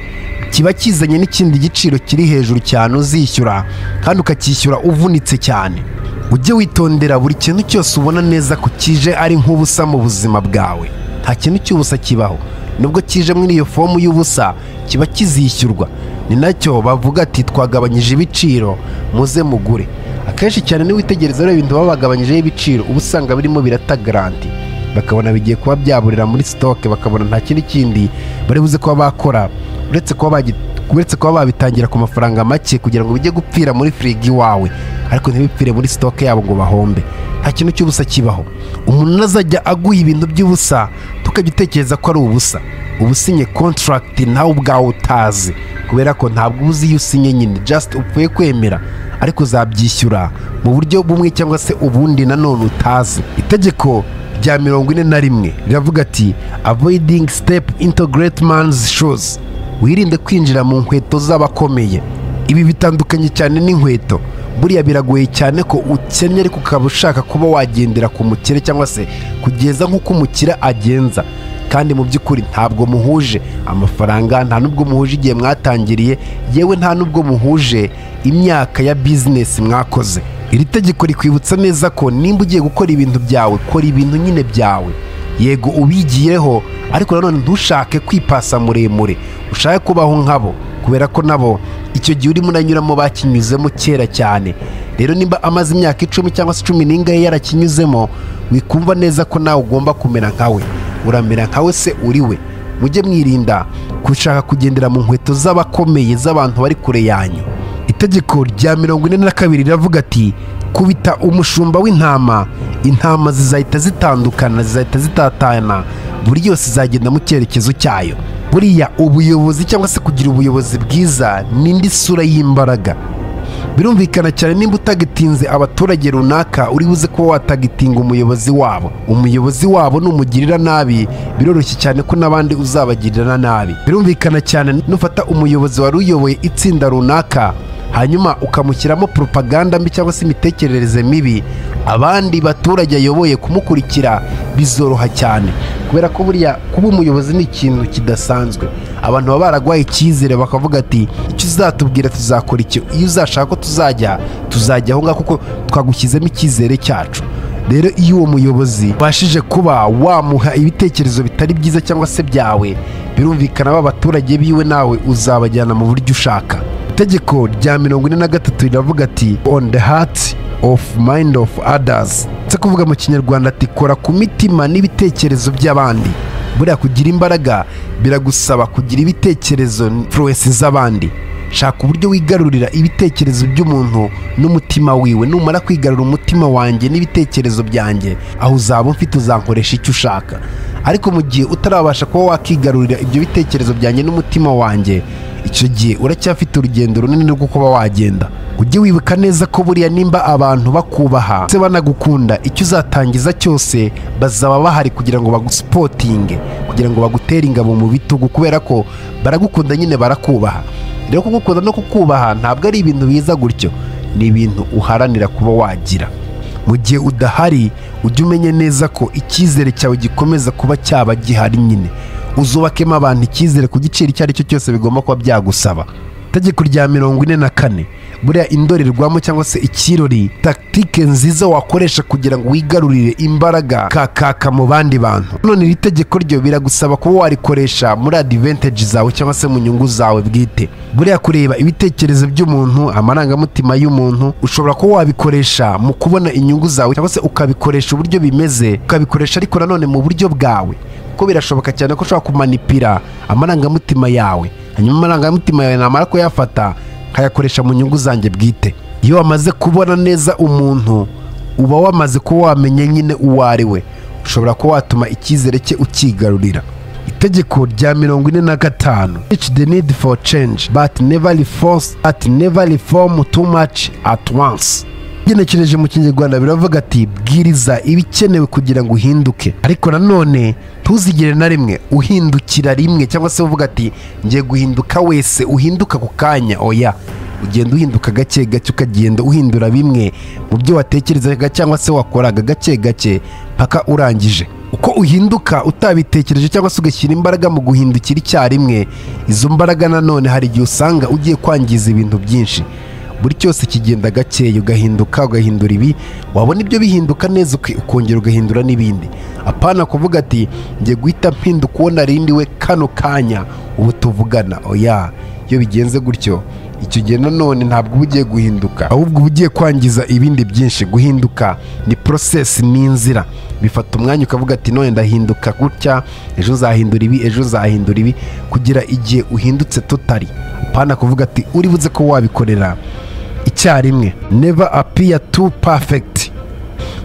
Kiba kizanye n'ikindi giciro kiri hejuru cyane uzishyura kandi ukacyishyura uvunitse cyane. Ujye witondera buri kintu cyose ubona neza ko kije ari nk'ubusa mu buzima bwawe. Nta kintu cy'ubusa kibaho. Nubwo kije muri iyo fomu y'ubusa kiba kizishyurwa. Ni na cyo bavuga ati twagabanyije ibiciro muze mugure. Akenshi cyane niba witegereza rero ibintu baba bagabanyijeho ibiciro uba usanga birimo birata garanti. Bakabona bigiye kuba byaburira muri sitoke bakabona nta kindi kindi bari buze kuba bakora. Uretse kuba babitangira ku mafaranga make kugira ngo bijye gupfira muri firigo iwawe ariko ntibipfire muri sitoke yabo ngo bahombe. Nta kintu cy'ubusa kibaho. Umuntu nazajya aguha ibintu by'ubusa tukajya utekereza ko ari ubusa. Uba usinye kontaragiti nawe ubwawe utazi. Kubera ko ntabwo uzi iyo usinye nyine. Jasite upfuye kwemera ariko uzabyishyura mu buryo bumwe cyangwa se ubundi nanone utazi. Itegeko rya mirongo ine na rimwe riravuga ati avoiding step into great man's shoes. Wirinde kwinjira mu nkweto z'abakomeye. Ibi bitandukanye cyane n'inkweto. Buriya biragoye cyane ko ukennye ariko ukaba ushaka kuba wagendera ku mukire cyangwa se kugeza nk'uko umukire agenza. Kandi mu by'ukuri ntabwo muhuje. Amafaranga nta n'ubwo muhuje igihe mwatangiriye. Yewe nta n'ubwo muhuje imyaka ya bizinesi mwakoze. Iri tegeko rikwibutsa neza ko nimba ugiye gukora ibintu byawe kora ibintu nyine byawe. Yego ubigiyeho ariko nanone ntushake kwipasa muremure. Ushake kubaho nkabo kubera ko nabo icyo gihe urimo uranyuramo bakinyuzemo kera cyane. Rero nimba amaze imyaka icumi cyangwa se cumi n'ingahe yarakinyuzemo wikumva neza ko nawe ugomba kumera nkawe. Uramera nkawe se uri we. Mujye mwirinda gushaka kugendera mu nkweto z'abakomeye z'abantu bari kure yanyu. Itegeko rya mirongo ine na kabiri riravuga ati kubita umushumba w'intama. Intama zizahita zitandukana zizahita zitatana. Buri yose izagenda mu cyerekezo cyayo. Buriya ubuyobozi cyangwa se kugira ubuyobozi bwiza ni indi sura y'imbaraga. Birumvikana cyane nimba utagitinze abaturage runaka uri buze kuba watagitinga umuyobozi wabo. Umuyobozi wabo numugirira nabi biroroshye cyane ko n'abandi uzabagirira nabi. Birumvikana cyane nufata umuyobozi wari uyoboye itsinda runaka hanyuma ukamushyiramo propaganda mbi cyangwa se imitekerereze mibi abandi baturage ayoboye kumukurikira bizoroha cyane. Kubera ko buriya kuba umuyobozi ni ikintu kidasanzwe. Abantu baba baragwaye icyizere bakavuga ati icyo uzatubwira tuzakora icyo iyo uzashaka ko tuzajya tuzajya aho ngaho kuko twagushyizemo icyizere cyacu. Rero iyo uwo muyobozi ubashije kuba wamuha ibitekerezo bitari byiza cyangwa se byawe birumvikana ba baturage biwe nawe uzabajyana mu buryo ushaka. Itegeko rya mirongo ine na gatatu riravuga ati on the heart of mind of others. Ndetse kuvuga mu kinyarwanda ati kora ku mitima n'ibitekerezo by'abandi. Buriya kugira imbaraga biragusaba kugira ibitekerezo influence z'abandi. Shaka uburyo wigarurira ibitekerezo by'umuntu n'umutima wiwe. Numara kwigarura umutima wanjye n'ibitekerezo byanjye aho uzaba ufite uzankoresha icyo ushaka. Ariko mu gihe utarabasha kuba wakigarurira ibyo bitekerezo byanjye n'umutima wanjye icyo gihe uracyafite urugendo runini rwo kuba wagenda. Ujye wibuka neza ko buriya nimba abantu bakubaha ndetse banagukunda icyo uzatangiza cyose bazaba bahari kugira ngo bagusipotinge kugira ngo bagutere ingabo mu bitugu kubera ko baragukunda nyine barakubaha. Rero kugukunda no kukubaha ntabwo ari ibintu biza gutyo ni ibintu uharanira kuba wagira. Mu gihe udahari ujye umenya neza ko icyizere cyawe gikomeza kuba cyaba gihari nyine. Uzubakemo abantu icyizere ku giciro icyo ari cyo cyose bigomba kuba byagusaba. Itegeko rya mirongo ine na kane buriya indorerwamo cyangwa se ikirori takitike nziza wakoresha kugira ngo wigarurire imbaraga kakaka mu bandi bantu. None iri tegeko ryo biragusaba kuba warikoresha muri adivantage zawe cyangwa se mu nyungu zawe bwite. Buriya kureba ibitekerezo by'umuntu amarangamutima y'umuntu ushobora kuba wabikoresha mu kubona inyungu zawe cyangwa se ukabikoresha uburyo bimeze ukabikoresha ariko nanone mu buryo bwawe. Kuko birashoboka cyane ko ushobora kumanipira amarangamutima yawe. Hanyuma amarangamutima yawe namara kuyafata nkayakoresha mu nyungu zanjye bwite. Iyo wamaze kubona neza umuntu uba wamaze kuba wamenya nyine uwo ari we. Ushobora kuba watuma icyizere cye ukigarurira itegeko rya mirongo ine na gatanu. Reach the need for change but never reforce but never reform too much at once. Ugenekereje mu kinyarwanda biravuga ati bwiriza ibikenewe kugira ngo uhinduke. Ariko nanone ntuzigere na rimwe uhindukira rimwe cyangwa se uvuga ati ngiye guhinduka wese uhinduka ku kanya. Oya ugenda uhinduka gake gake ukagenda uhindura bimwe mu byo watekerezaga cyangwa se wakoraga gake gake mpaka urangije. Uko uhinduka utabitekereje cyangwa se ugashyira imbaraga mu guhindukira icyarimwe izo mbaraga nanone hari igihe usanga ugiye kwangiza ibintu byinshi. Buri cyose kigenda gakeya ugahinduka ugahindura ibi. Wabona ibyo bihinduka neza ukongera ugahindura n'ibindi. Apana kuvuga ati ngiye guhita mpinduka uwo narindiwe kano kanya. Ubu tuvugana. Oya iyo bigenze gutyo icyo gihe nanone ntabwo uba ugiye guhinduka. Ahubwo uba ugiye kwangiza ibindi byinshi. Guhinduka ni porosesi ni inzira. Bifata umwanya ukavuga ati none ndahinduka gutya ejo uzahindura ibi ejo uzahindura ibi. Kugira igihe uhindutse totari apana kuvuga ati uri buze ko wabikorera. Icyarimwe. Never appear too perfect.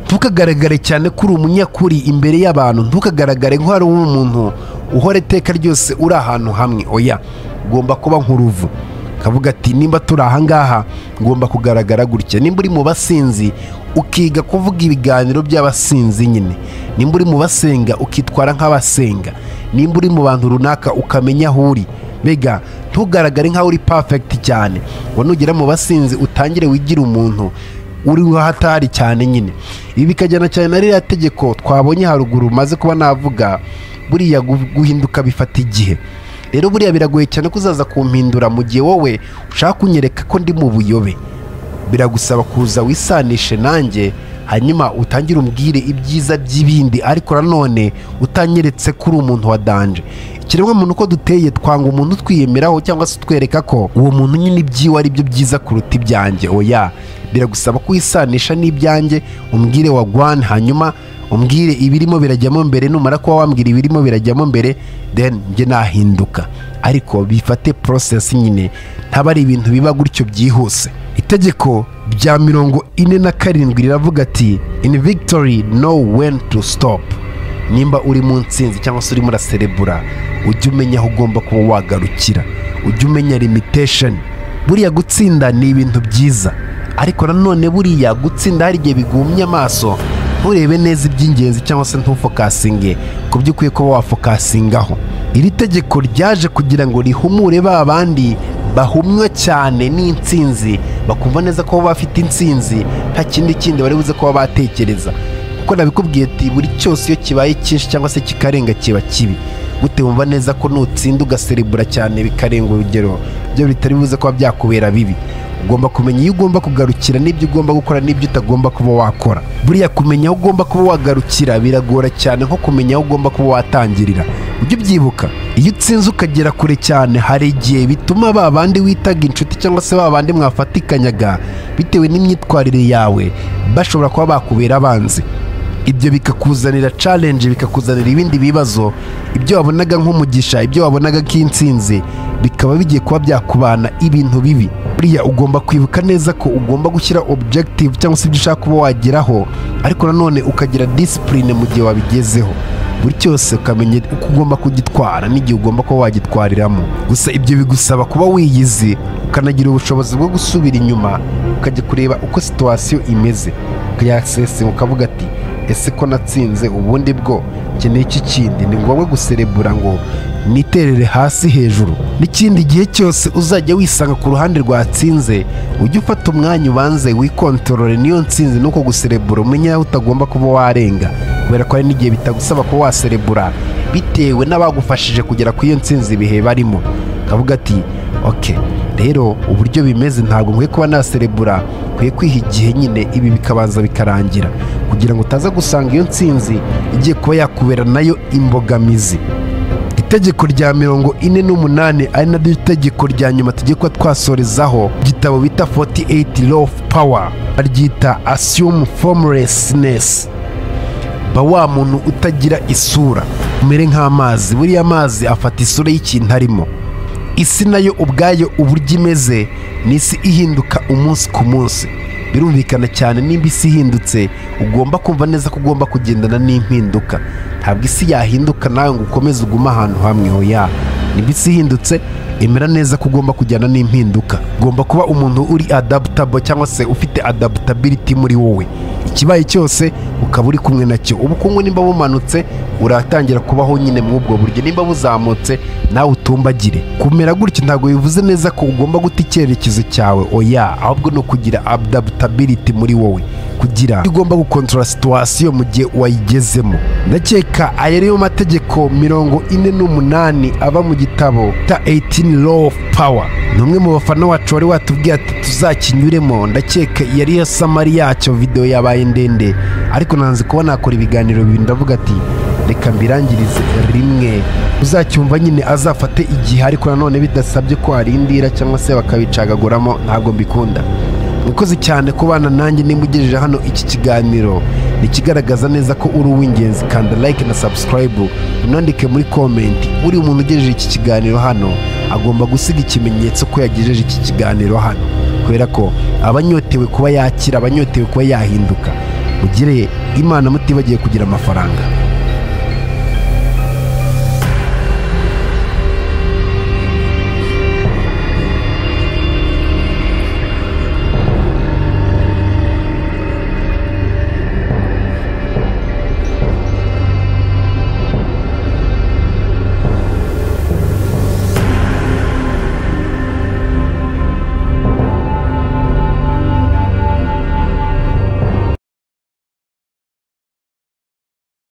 Ntukagaragare cyane ko uri umunyakuri imbere y'abantu. Ntukagaragare nk'uwari umuntu uhora iteka ryose uri ahantu hamwe. Oya ugomba kuba nk'uruvu. Kavuga ati nimba turi ahangaha ngomba kugaragara gutya. Nimba uri mu basinzi ukiga kuvuga ibiganiro by'abasinzi nyine. Nimba uri mu basenga ukitwara nk'abasenga. Nimba uri mu bantu runaka ukamenya aho uri. Mbega ntugaragare nk'aho uri perfect cyane. Ngo nugera mu basinzi utangire wigire umuntu uri hatari cyane nyine. Ibi bikajyana cyane na ririya tegeko twabonye haruguru maze kuba navuga buriya gu- guhinduka bifata igihe. Rero buriya biragoye cyane ko uzaza kumpindura mu gihe wowe ushaka kunyereka ko ndi mu buyobe. Biragusaba kuza wisanishe nanjye hanyuma utangire umbwire ibyiza by'ibindi ariko nanone utanyeretse ko uri umuntu wa danje ikiremwamuntu uko duteye twanga umuntu utwiyemeraho cyangwa se utwereka ko uwo muntu nyine ibyiwe ari byo byiza kuruta ibyanjye. Oya biragusaba ko wisanisha n'ibyanjye umbwire wagwane hanyuma umbwire ibirimo birajyamo mbere numara kuba wambwira ibirimo birajyamo mbere then njye nahinduka. Ariko bifate process nyine ntaba ari ibintu biba gutyo byihuse. Itegeko rya mirongo ine na karindwi riravuga ati in victory know when to stop. Nimba uri mu nsinzi cyangwa se urimo uraserebura ujye umenya aho ugomba kuba wagarukira. Ujye umenya limitation. Buriya gutsinda ni ibintu byiza. Ariko nanone buriya gutsinda hari igihe bigumye amaso nturebe neza iby'ingenzi cyangwa se ntufokasinge ku byo ukwiye kuba wafokasingaho. Iri tegeko ryaje kugira ngo rihumure ba bandi bahumwa cyane n'intsinzi bakumva neza ko bafite intsinzi nta kindi kindi bari buze kuba batekereza. Kuko nabikubwiye ati buri cyose iyo kibaye cyinshi cyangwa se kikarenga kiba kibi. Gute wumva neza ko nutsinda ugaserebura cyane bikarenga urugero byo bitari buze kuba byakubera bibi. Ugomba kumenya iyo ugomba kugarukira n'ibyo ugomba gukora n'ibyo utagomba kuba wakora. Buriya kumenya aho ugomba kuba wagarukira biragora cyane nko kumenya aho ugomba kuba watangirira. Ujye ubyibuka iyo utsinze ukagera kure cyane hari igihe bituma ba bandi witaga inshuti cyangwa se ba bandi mwafatikanyaga bitewe n'imyitwarire yawe bashobora kuba bakubera abanzi. Ibyo bikakuzanira challenge bikakuzanira ibindi bibazo. Ibyo wabonaga nk'umugisha ibyo wabonaga nk'intsinzi bikaba bigiye kuba byakubana ibintu bibi. Buriya ugomba kwibuka neza ko ugomba gushyira objective cyangwa se ibyo ushaka kuba wageraho ariko nanone ukagira discipline mu gihe wabigezeho. Buri cyose ukamenya uko ugomba kugitwara n'igihe ugomba kuba wagitwariramo. Gusa ibyo bigusaba kuba wiyizi ukanagira ubushobozi bwo gusubira inyuma ukajya kureba uko situwasiyo imeze. Ukayasesenga ukavuga ati ese ko natsinze ubundi bwo? Nkeneye iki kindi? Ni ngombwa guserebura ngo niterere hasi hejuru. N'ikindi gihe cyose uzajya wisanga ku ruhande rwatsinze ujye ufata umwanya ubanze wikontorore niyo nsinzi nuko guserebura umenye aho utagomba kuba warenga. Kubera ko hari n'igihe bitagusaba kuba waserebura bitewe n'abagufashije kugera ku iyo nsinzi ibihe barimo. Kavuga ati oke rero uburyo bimeze ntabwo nkwiye kuba naserebura nkwiye kwiha igihe nyine. Ibi bikabanza bikarangira. Kugira ngo utaza gusanga iyo nsinzi igiye kuba yakubera na yo imbogamizi. Itegeko rya mirongo ine n'umunani ari naryo tegeko rya nyuma tugiye kuba twasorezaho igitabo bita 48 law of power baryita assume formlessness. Ba wa muntu utagira isura. Umere nk'amazi. Buriya amazi afata isura y'ikintu arimo. Isi na yo ubwayo uburyo imeze ni isi ihinduka umunsi ku munsi. Birumvikana cyane nimba isi ihindutse ugomba kumva neza ko ugomba kugendana n'impinduka. Ntabwo isi yahinduka nawe ngo ukomeze ugume ahantu hamwe. Hoya nimba isi ihindutse emera neza ko ugomba kujyana n'impinduka. Ugomba kuba umuntu uri adaptable cyangwa se ufite adaptability muri wowe. Ikibaye cyose ukaba uri kumwe na cyo ubukungu nimba bumanutse uratangira kubaho nyine muri ubwo buryo. Nimba buzamutse nawe utumbagire. Kumera gutyo ntabwo bivuze neza ko ugomba guta icyerekezo cyawe. Oya ahubwo ni ukugira adaptability muri wowe. Kugira. Ugomba gukontorora situwasiyo mu gihe wayigezemo. Ndakeka aya ariyo mategeko mirongo ine n'umunani aba mu gitabo ta 18 law of power. Ni umwe mu bafana wacu wari watubwiye ati tuzakinyuremo. Ndakeka yari yo samari yacyo videwo yabaye ndende. Ariko nanze kuba nakora ibiganiro bibiri. Ndavuga ati reka mbirangirize rimwe. Uzacyumva nyine azafate igihe. Ariko nanone bidasabye ko arindira cyangwa se bakabicagaguramo. Ntabwo mbikunda. Mwakoze cyane kubana nanjye nimba ugejeje hano iki kiganiro. Ni ikigaragaza neza ko uri uw'ingenzi kanda like na subscribe. Unandike muri komenti uri umuntu ugejeje iki kiganiro hano agomba gusiga ikimenyetso ko yagejeje iki kiganiro hano. Kubera ko abanyotewe kuba yakira abanyotewe kuba yahinduka. Mugire imana mutibagiye kugira amafaranga.